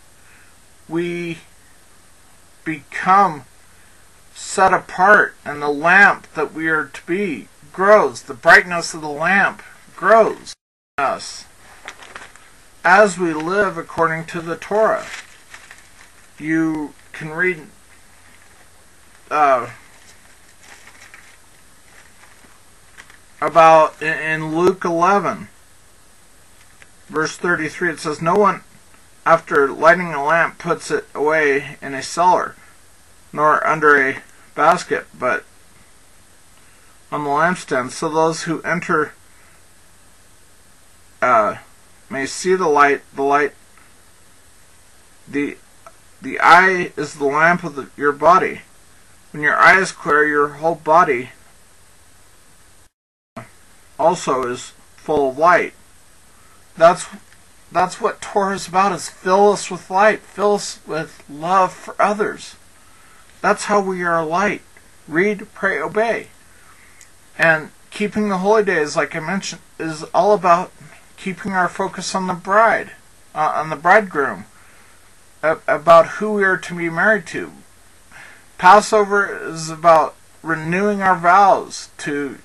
We become set apart, and the lamp that we are to be grows. The brightness of the lamp grows in us as we live according to the Torah. You can read uh, about in Luke 11, verse 33, it says, No one, after lighting a lamp, puts it away in a cellar, nor under a basket, but on the lampstand, so those who enter uh, may see the light, the light, the, the eye is the lamp of the, your body. When your eye is clear, your whole body also is full of light. That's that's what Torah is about is fill us with light, fill us with love for others. That's how we are light. Read, pray, obey. And keeping the holy days, like I mentioned, is all about keeping our focus on the bride. uh, on the bridegroom about who we are to be married to. Passover is about renewing our vows to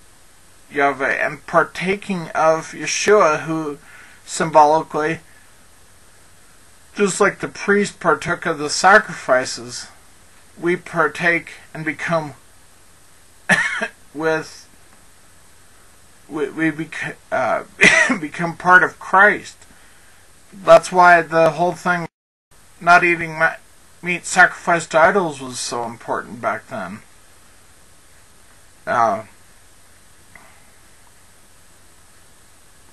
Yahweh and partaking of Yeshua, who symbolically, just like the priest partook of the sacrifices, we partake and become with we, we bec- uh, become part of Christ. That's why the whole thing, not eating meat sacrificed to idols, was so important back then. Uh,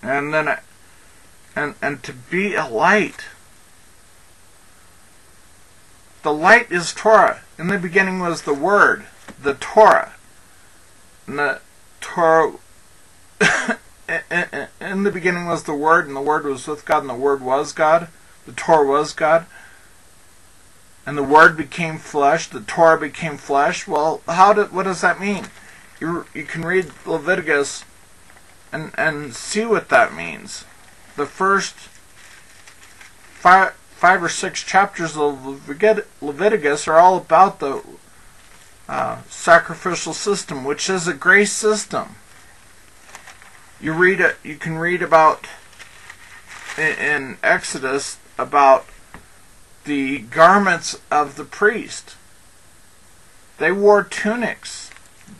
and then, and and to be a light. The light is Torah. In the beginning was the Word, the Torah. And the Torah in the beginning was the Word, and the Word was with God, and the Word was God. The Torah was God. And the Word became flesh. The Torah became flesh. Well, how did what does that mean? You you can read Leviticus and and see what that means. The first five five or six chapters of Leviticus are all about the uh, sacrificial system, which is a grace system you read it. You can read about in Exodus about the garments of the priest. They wore tunics,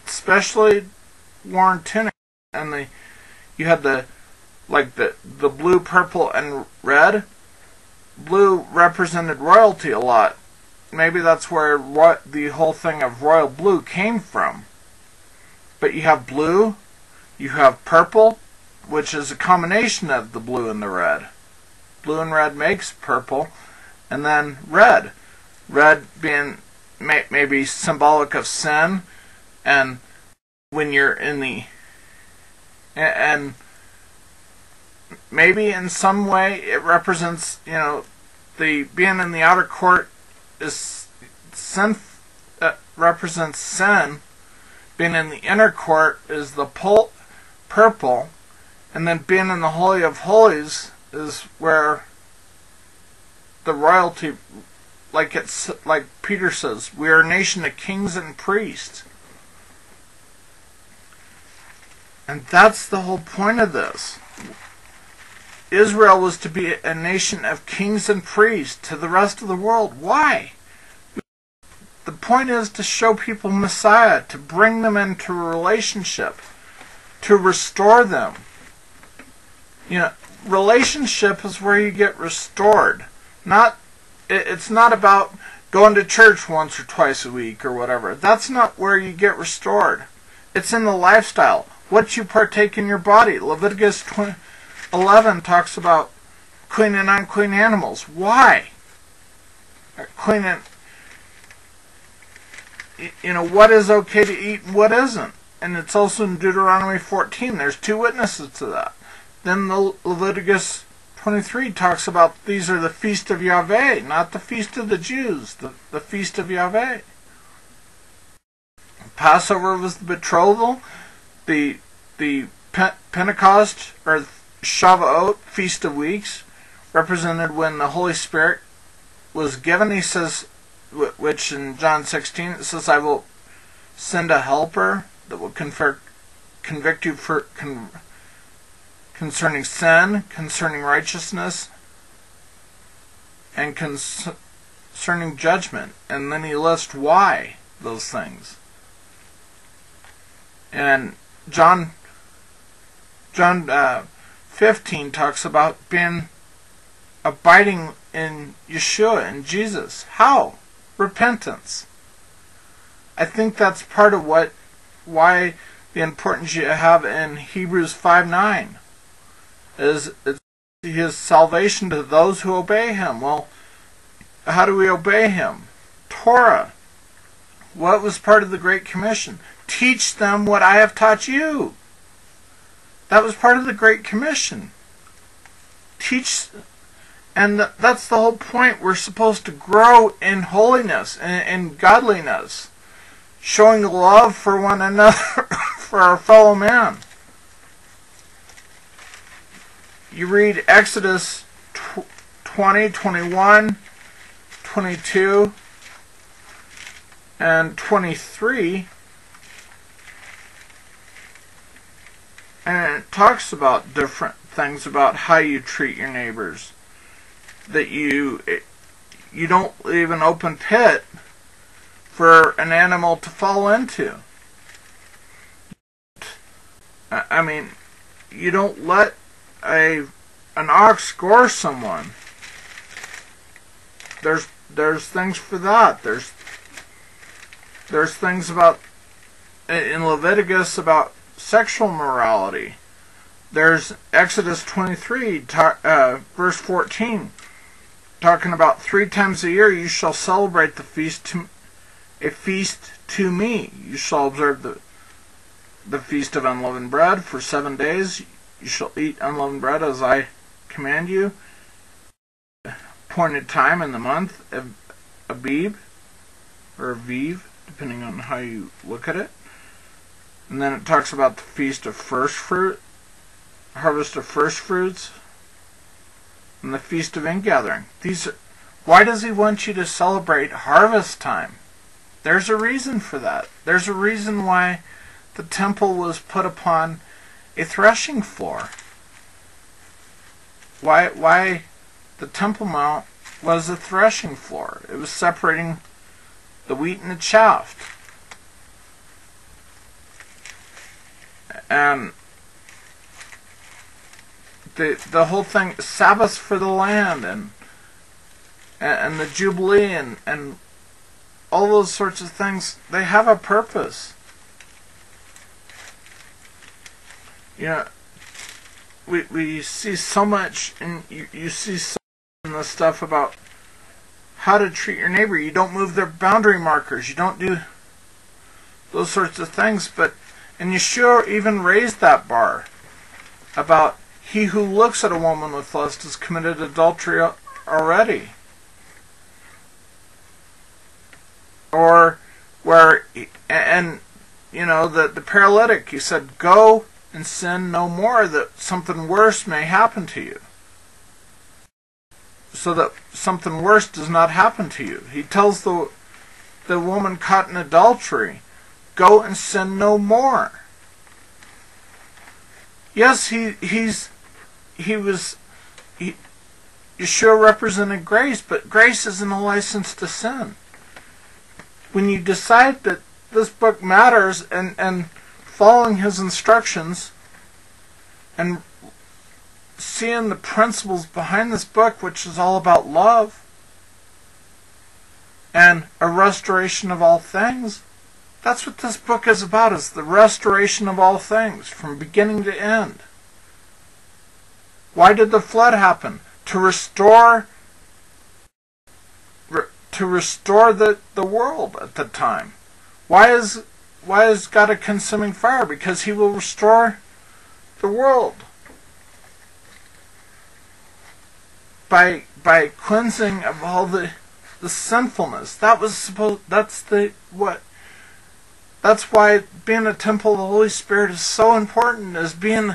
especially worn tunics, and the you had the like the the blue, purple, and red. Blue represented royalty a lot. Maybe that's where what the whole thing of royal blue came from. But you have blue, you have purple, which is a combination of the blue and the red. Blue and red makes purple, and then red. Red being may, maybe symbolic of sin, and when you're in the and maybe in some way it represents you know the being in the outer court is sin uh, represents sin being in the inner court is the purple, and then being in the Holy of Holies is where the royalty, like it's like Peter says, we are a nation of kings and priests. And that's the whole point of this. Israel was to be a nation of kings and priests to the rest of the world. Why? The point is to show people Messiah, to bring them into a relationship to restore them. You know, relationship is where you get restored. Not it's not about going to church once or twice a week or whatever. That's not where you get restored. It's in the lifestyle. What you partake in your body. Leviticus 20, 11 talks about clean and unclean animals. Why? Uh, clean and you know what is okay to eat and what isn't and it's also in Deuteronomy 14. There's two witnesses to that. Then the Leviticus 23 talks about these are the feast of Yahweh, not the feast of the Jews, the, the feast of Yahweh. Passover was the betrothal, the the Pe- Pentecost or Shavuot, Feast of Weeks, represented when the Holy Spirit was given. He says, which in John 16 it says, "I will send a helper that will confer, convict you for con, concerning sin, concerning righteousness, and concerning judgment. And then he lists why those things. And John John uh, 15 talks about being abiding in Yeshua and Jesus. How? Repentance. I think that's part of what why the importance you have in Hebrews 5 9 is it's his salvation to those who obey him. Well, how do we obey him? Torah. What was part of the Great Commission? Teach them what I have taught you. That was part of the Great Commission. Teach, and that's the whole point. We're supposed to grow in holiness and in godliness showing love for one another, for our fellow man. You read Exodus 20, 21, 22, and 23. And it talks about different things about how you treat your neighbors. That you you don't leave an open pit for an animal to fall into. I mean, you don't let a an ox gore someone. There's there's things for that. There's there's things about in Leviticus about sexual morality. There's Exodus 23, uh, verse 14, talking about three times a year you shall celebrate the feast to a feast to me. You shall observe the the feast of unleavened bread for seven days. You shall eat unleavened bread as I command you. Appointed time in the month of Abib or Aviv, depending on how you look at it. And then it talks about the feast of first fruit, harvest of first fruits, and the feast of ingathering. These are, why does he want you to celebrate harvest time? There's a reason for that. There's a reason why the temple was put upon a threshing floor. Why why the temple mount was a threshing floor. It was separating the wheat and the chaff. And the the whole thing Sabbath for the land and and, the Jubilee and, and all those sorts of things, they have a purpose. you know, we we see so much, and you, you see so in the stuff about how to treat your neighbor. You don't move their boundary markers. You don't do those sorts of things. But and Yeshua even raised that bar about he who looks at a woman with lust has committed adultery already. Or where and you know the the paralytic he said go and sin no more, that something worse may happen to you. So that something worse does not happen to you. He tells the the woman caught in adultery, go and sin no more. Yes, he he's he was he Yeshua represented grace, but grace isn't a license to sin. When you decide that this book matters and, and following his instructions and seeing the principles behind this book, which is all about love and a restoration of all things. That's what this book is about, is the restoration of all things, from beginning to end. Why did the flood happen? To restore to restore the, the world at the time. Why is why is God a consuming fire? Because he will restore the world. By by cleansing of all the the sinfulness. That was supposed that's the what that's why being a temple of the Holy Spirit is so important as being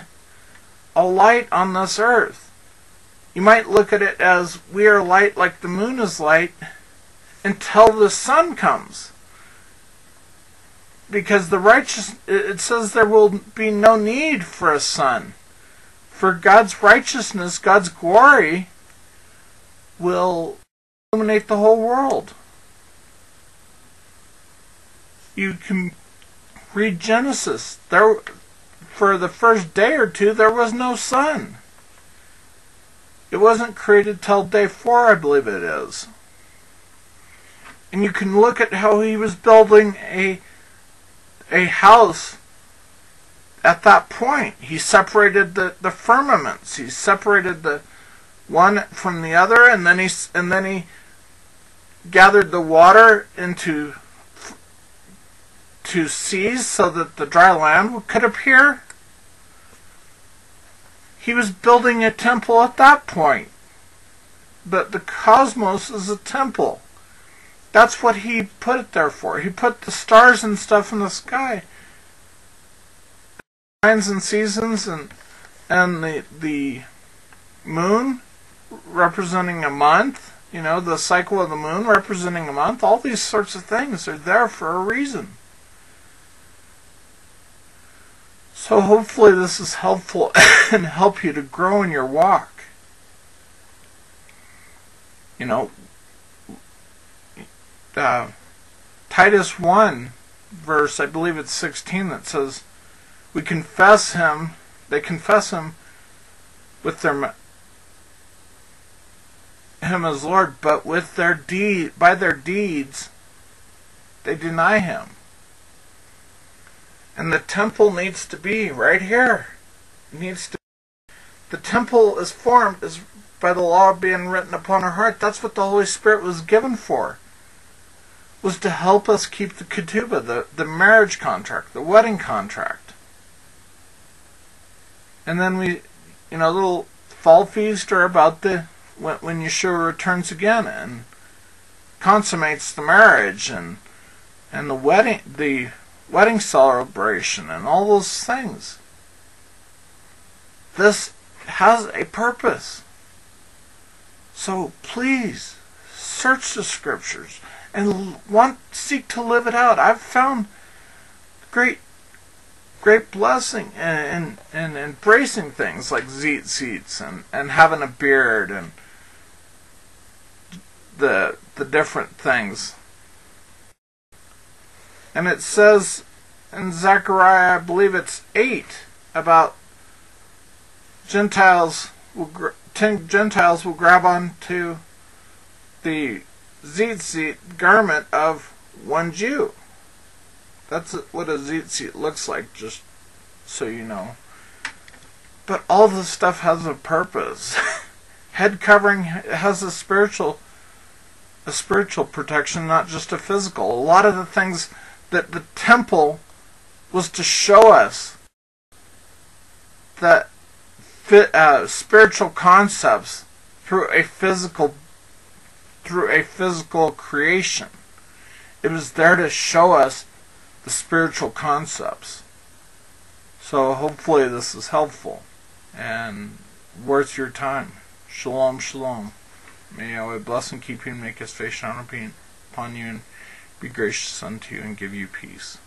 a light on this earth. You might look at it as we are light like the moon is light until the sun comes. Because the righteous it says there will be no need for a sun. For God's righteousness God's glory will illuminate the whole world you can read Genesis there for the first day or two there was no sun it wasn't created till day 4 I believe it is and you can look at how he was building a a house at that point. He separated the, the firmaments. He separated the one from the other, and then he and then he gathered the water into to seas so that the dry land could appear. He was building a temple at that point. But the cosmos is a temple. That's what he put it there for. He put the stars and stuff in the sky. Signs and seasons and and the the moon representing a month, you know, the cycle of the moon representing a month, all these sorts of things are there for a reason. So hopefully this is helpful and help you to grow in your walk. You know, uh, Titus 1 verse, I believe it's 16 that says, we confess him, they confess him with their him as Lord, but with their deed by their deeds they deny him. And the temple needs to be right here. It needs to the temple is formed is by the law being written upon our heart. That's what the Holy Spirit was given for. Was to help us keep the ketubah, the, the marriage contract, the wedding contract. And then we you know, little fall feast are about the when, when Yeshua returns again and consummates the marriage and and the wedding the wedding celebration and all those things. This has a purpose. So please search the scriptures and want seek to live it out. I've found great great blessing in and, embracing things like tzitzits and and having a beard and the the different things. And it says in Zechariah, I believe it's eight, about Gentiles will ten Gentiles will grab onto the tzitzit garment of one Jew. That's what a tzitzit looks like, just so you know. But all this stuff has a purpose. Head covering has a spiritual a spiritual protection, not just a physical. A lot of the things that the temple was to show us that uh, spiritual concepts through a physical through a physical creation. It was there to show us the spiritual concepts. So hopefully this is helpful and worth your time. Shalom, shalom. May Yahweh bless and keep you and make his face shine upon you and be gracious unto you and give you peace.